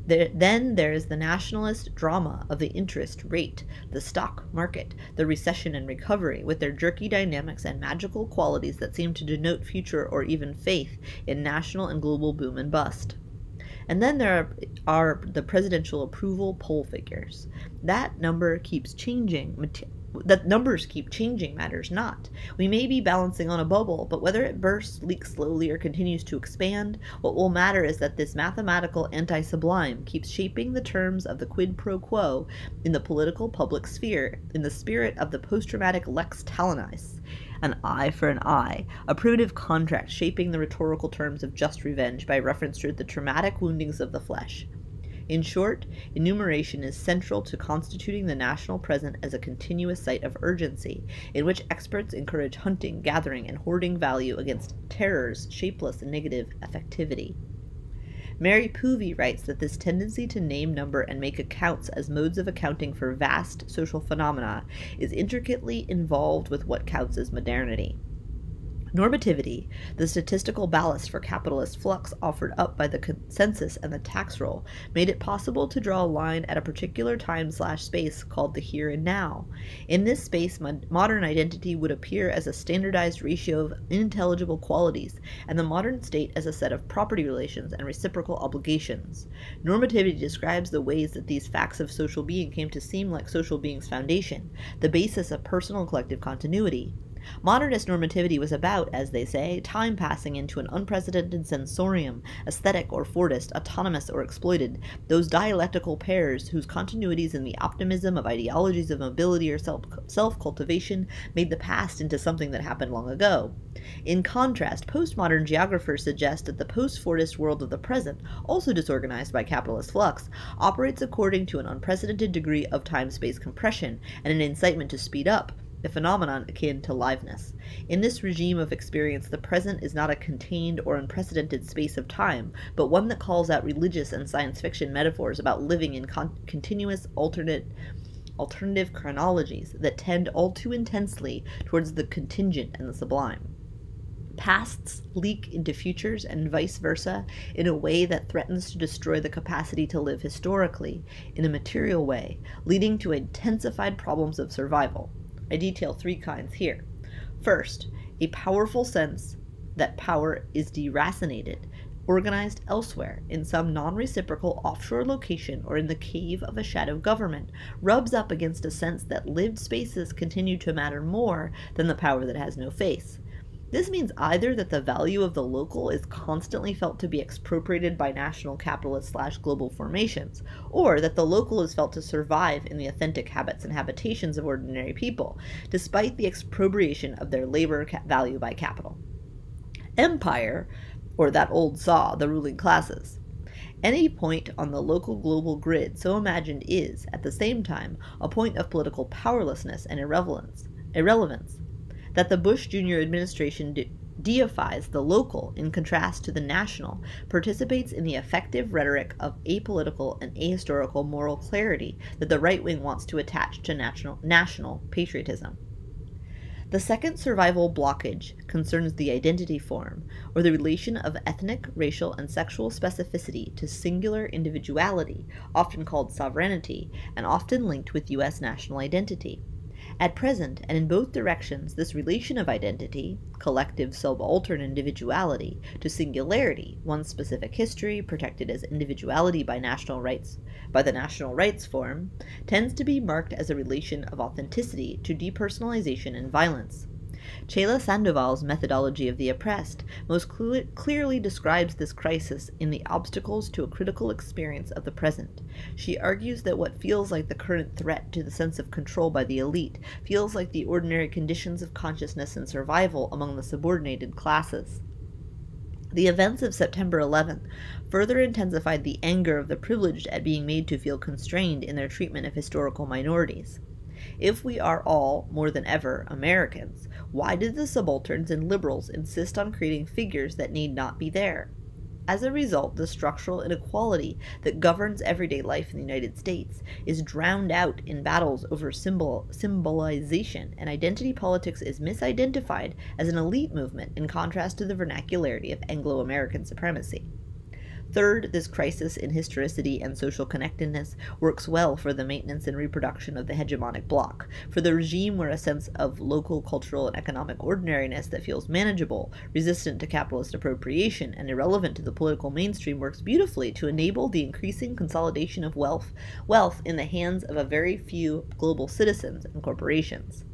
There, then there is the nationalist drama of the interest rate, the stock market, the recession and recovery, with their jerky dynamics and magical qualities that seem to denote future or even faith in national and global boom and bust. And then there are, are the presidential approval poll figures. That number keeps changing that numbers keep changing matters not. We may be balancing on a bubble, but whether it bursts, leaks slowly, or continues to expand, what will matter is that this mathematical anti sublime keeps shaping the terms of the quid pro quo in the political public sphere in the spirit of the post traumatic lex talionis an eye for an eye, a primitive contract shaping the rhetorical terms of just revenge by reference to the traumatic woundings of the flesh. In short, enumeration is central to constituting the national present as a continuous site of urgency, in which experts encourage hunting, gathering, and hoarding value against terror's shapeless and negative affectivity. Mary Poovey writes that this tendency to name, number, and make accounts as modes of accounting for vast social phenomena is intricately involved with what counts as modernity. Normativity, the statistical ballast for capitalist flux offered up by the consensus and the tax roll, made it possible to draw a line at a particular time slash space called the here and now. In this space, modern identity would appear as a standardized ratio of unintelligible qualities, and the modern state as a set of property relations and reciprocal obligations. Normativity describes the ways that these facts of social being came to seem like social being's foundation, the basis of personal and collective continuity. Modernist normativity was about, as they say, time passing into an unprecedented sensorium, aesthetic or Fordist, autonomous or exploited, those dialectical pairs whose continuities in the optimism of ideologies of mobility or self cultivation made the past into something that happened long ago. In contrast, postmodern geographers suggest that the post Fordist world of the present, also disorganized by capitalist flux, operates according to an unprecedented degree of time space compression and an incitement to speed up a phenomenon akin to liveness. In this regime of experience, the present is not a contained or unprecedented space of time, but one that calls out religious and science fiction metaphors about living in con- continuous alternate alternative chronologies that tend all too intensely towards the contingent and the sublime. Pasts leak into futures and vice versa in a way that threatens to destroy the capacity to live historically in a material way, leading to intensified problems of survival. I detail three kinds here. First, a powerful sense that power is deracinated, organized elsewhere in some non reciprocal offshore location or in the cave of a shadow government, rubs up against a sense that lived spaces continue to matter more than the power that has no face. This means either that the value of the local is constantly felt to be expropriated by national capitalist slash global formations, or that the local is felt to survive in the authentic habits and habitations of ordinary people, despite the expropriation of their labor value by capital. Empire, or that old saw, the ruling classes. Any point on the local global grid so imagined is, at the same time, a point of political powerlessness and irrelevance. irrelevance that the Bush Jr. administration de- deifies the local in contrast to the national, participates in the affective rhetoric of apolitical and ahistorical moral clarity that the right wing wants to attach to national, national patriotism. The second survival blockage concerns the identity form, or the relation of ethnic, racial, and sexual specificity to singular individuality, often called sovereignty, and often linked with U.S. national identity. At present, and in both directions, this relation of identity, collective subaltern individuality, to singularity, one specific history, protected as individuality by national rights by the national rights form, tends to be marked as a relation of authenticity to depersonalization and violence. Chela Sandoval's methodology of the oppressed most cl- clearly describes this crisis in the obstacles to a critical experience of the present. She argues that what feels like the current threat to the sense of control by the elite feels like the ordinary conditions of consciousness and survival among the subordinated classes. The events of September 11th further intensified the anger of the privileged at being made to feel constrained in their treatment of historical minorities. If we are all, more than ever, Americans, why did the subalterns and liberals insist on creating figures that need not be there? As a result, the structural inequality that governs everyday life in the United States is drowned out in battles over symbol, symbolization, and identity politics is misidentified as an elite movement in contrast to the vernacularity of Anglo American supremacy. Third, this crisis in historicity and social connectedness works well for the maintenance and reproduction of the hegemonic bloc. For the regime where a sense of local cultural and economic ordinariness that feels manageable, resistant to capitalist appropriation, and irrelevant to the political mainstream works beautifully to enable the increasing consolidation of wealth, wealth in the hands of a very few global citizens and corporations.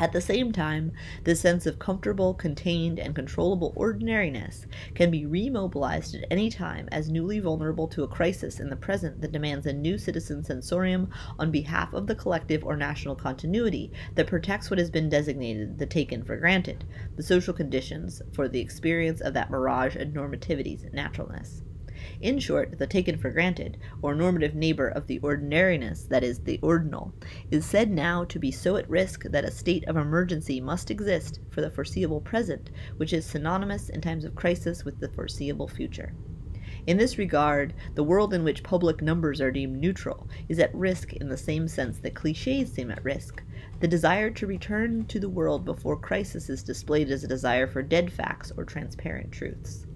At the same time, this sense of comfortable, contained, and controllable ordinariness can be remobilized at any time as newly vulnerable to a crisis in the present that demands a new citizen sensorium on behalf of the collective or national continuity that protects what has been designated the taken for granted, the social conditions for the experience of that mirage and normativity's naturalness. In short, the taken for granted, or normative neighbor of the ordinariness, that is, the ordinal, is said now to be so at risk that a state of emergency must exist for the foreseeable present, which is synonymous in times of crisis with the foreseeable future. In this regard, the world in which public numbers are deemed neutral is at risk in the same sense that cliches seem at risk. The desire to return to the world before crisis is displayed as a desire for dead facts or transparent truths.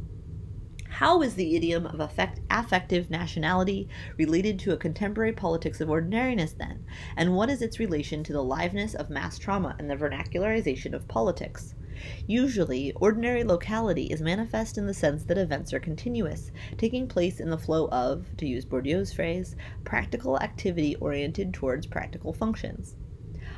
How is the idiom of affect, affective nationality related to a contemporary politics of ordinariness, then? And what is its relation to the liveness of mass trauma and the vernacularization of politics? Usually, ordinary locality is manifest in the sense that events are continuous, taking place in the flow of, to use Bourdieu's phrase, practical activity oriented towards practical functions.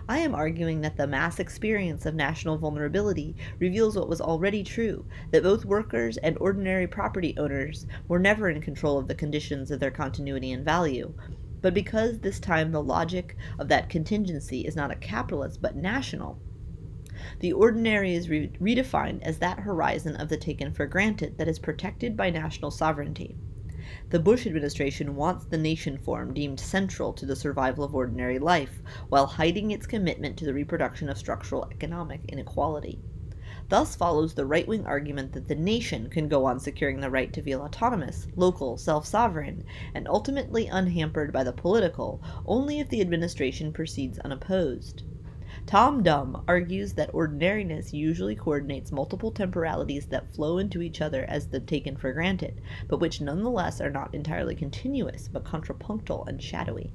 I am arguing that the mass experience of national vulnerability reveals what was already true that both workers and ordinary property owners were never in control of the conditions of their continuity and value. But because this time the logic of that contingency is not a capitalist but national, the ordinary is re- redefined as that horizon of the taken for granted that is protected by national sovereignty. The Bush administration wants the nation form deemed central to the survival of ordinary life, while hiding its commitment to the reproduction of structural economic inequality. Thus follows the right wing argument that the nation can go on securing the right to feel autonomous, local, self sovereign, and ultimately unhampered by the political only if the administration proceeds unopposed. Tom Dumm argues that ordinariness usually coordinates multiple temporalities that flow into each other as the taken for granted, but which nonetheless are not entirely continuous, but contrapuntal and shadowy.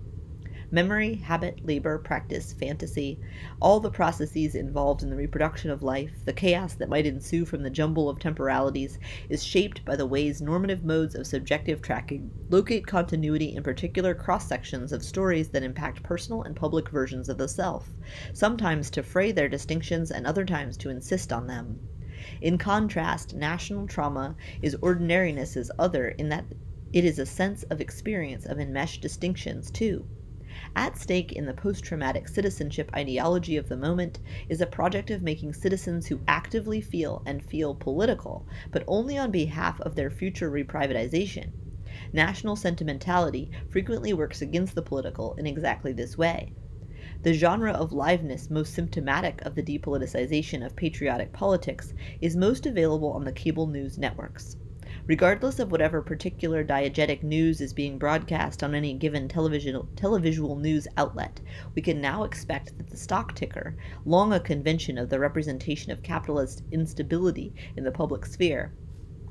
Memory, habit, labor, practice, fantasy, all the processes involved in the reproduction of life, the chaos that might ensue from the jumble of temporalities, is shaped by the ways normative modes of subjective tracking locate continuity in particular cross sections of stories that impact personal and public versions of the self, sometimes to fray their distinctions and other times to insist on them. In contrast, national trauma is ordinariness's other in that it is a sense of experience of enmeshed distinctions, too. At stake in the post traumatic citizenship ideology of the moment is a project of making citizens who actively feel and feel political, but only on behalf of their future reprivatization. National sentimentality frequently works against the political in exactly this way. The genre of liveness most symptomatic of the depoliticization of patriotic politics is most available on the cable news networks. Regardless of whatever particular diegetic news is being broadcast on any given television, televisual news outlet, we can now expect that the stock ticker, long a convention of the representation of capitalist instability in the public sphere,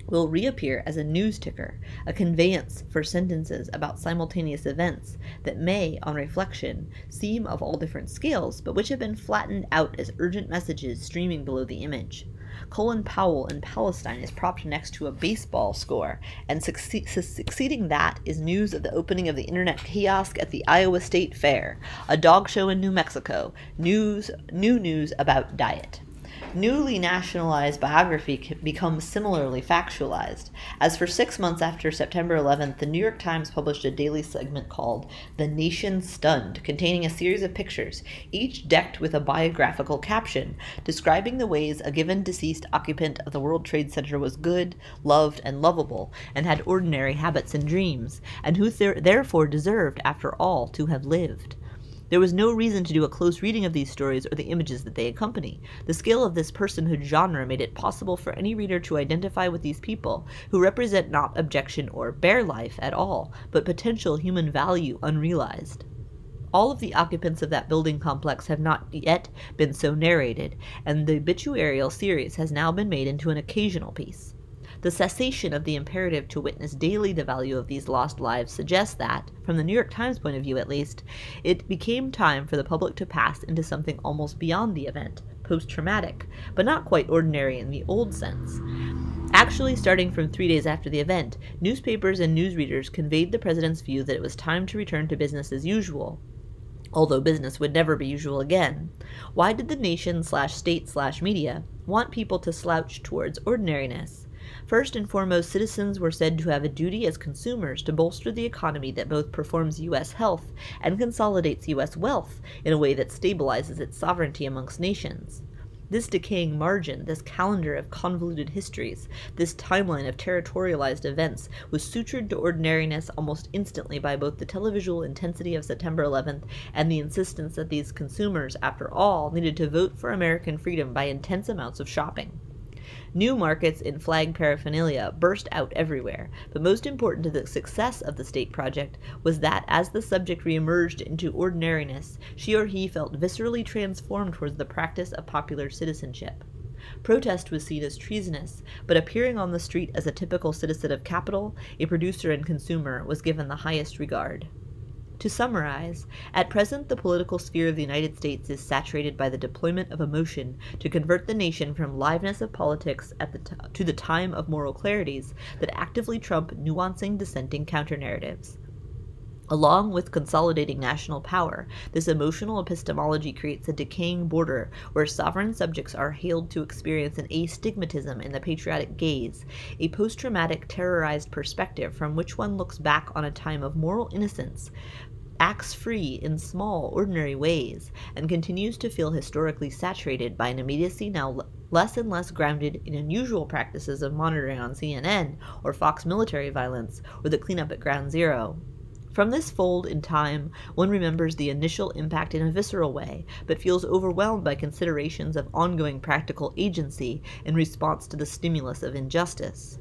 will reappear as a news ticker, a conveyance for sentences about simultaneous events that may, on reflection, seem of all different scales, but which have been flattened out as urgent messages streaming below the image. Colin Powell in Palestine is propped next to a baseball score, and succeed, succeeding that is news of the opening of the internet kiosk at the Iowa State Fair, a dog show in New Mexico, news, new news about diet newly nationalized biography becomes similarly factualized. As for six months after September 11th, the New York Times published a daily segment called The Nation Stunned, containing a series of pictures, each decked with a biographical caption describing the ways a given deceased occupant of the World Trade Center was good, loved, and lovable, and had ordinary habits and dreams, and who therefore deserved, after all, to have lived. There was no reason to do a close reading of these stories or the images that they accompany. The scale of this personhood genre made it possible for any reader to identify with these people, who represent not objection or bare life at all, but potential human value unrealized. All of the occupants of that building complex have not yet been so narrated, and the obituarial series has now been made into an occasional piece. The cessation of the imperative to witness daily the value of these lost lives suggests that, from the New York Times point of view at least, it became time for the public to pass into something almost beyond the event, post traumatic, but not quite ordinary in the old sense. Actually, starting from three days after the event, newspapers and newsreaders conveyed the president's view that it was time to return to business as usual, although business would never be usual again. Why did the nation slash state slash media want people to slouch towards ordinariness? First and foremost, citizens were said to have a duty as consumers to bolster the economy that both performs U.S. health and consolidates U.S. wealth in a way that stabilizes its sovereignty amongst nations. This decaying margin, this calendar of convoluted histories, this timeline of territorialized events was sutured to ordinariness almost instantly by both the televisual intensity of September 11th and the insistence that these consumers, after all, needed to vote for American freedom by intense amounts of shopping. New markets in flag paraphernalia burst out everywhere, but most important to the success of the state project was that as the subject reemerged into ordinariness, she or he felt viscerally transformed towards the practice of popular citizenship. Protest was seen as treasonous, but appearing on the street as a typical citizen of capital, a producer and consumer, was given the highest regard. To summarize, at present the political sphere of the United States is saturated by the deployment of emotion to convert the nation from liveness of politics at the to the time of moral clarities that actively trump nuancing dissenting counter-narratives. Along with consolidating national power, this emotional epistemology creates a decaying border where sovereign subjects are hailed to experience an astigmatism in the patriotic gaze, a post traumatic terrorized perspective from which one looks back on a time of moral innocence, acts free in small, ordinary ways, and continues to feel historically saturated by an immediacy now less and less grounded in unusual practices of monitoring on CNN or Fox military violence or the cleanup at Ground Zero. From this fold in time, one remembers the initial impact in a visceral way, but feels overwhelmed by considerations of ongoing practical agency in response to the stimulus of injustice.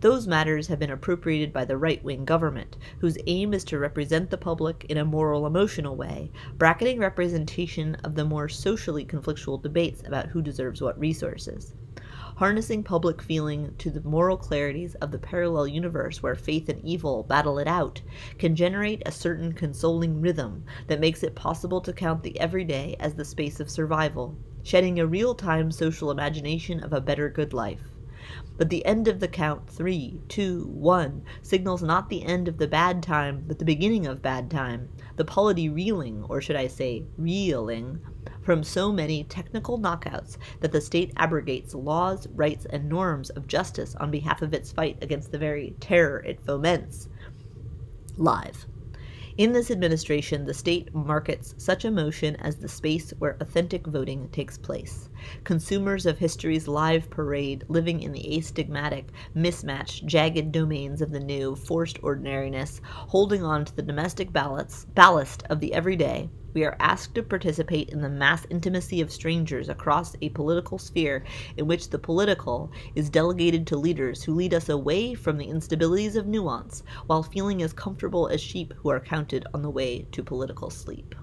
Those matters have been appropriated by the right wing government, whose aim is to represent the public in a moral emotional way, bracketing representation of the more socially conflictual debates about who deserves what resources. Harnessing public feeling to the moral clarities of the parallel universe where faith and evil battle it out can generate a certain consoling rhythm that makes it possible to count the everyday as the space of survival, shedding a real time social imagination of a better good life. But the end of the count, three, two, one, signals not the end of the bad time, but the beginning of bad time, the polity reeling, or should I say, reeling, from so many technical knockouts that the state abrogates laws, rights, and norms of justice on behalf of its fight against the very terror it foments. Live. In this administration, the state markets such emotion as the space where authentic voting takes place. Consumers of history's live parade, living in the astigmatic, mismatched, jagged domains of the new, forced ordinariness, holding on to the domestic ballots, ballast of the everyday, we are asked to participate in the mass intimacy of strangers across a political sphere in which the political is delegated to leaders who lead us away from the instabilities of nuance while feeling as comfortable as sheep who are counted on the way to political sleep.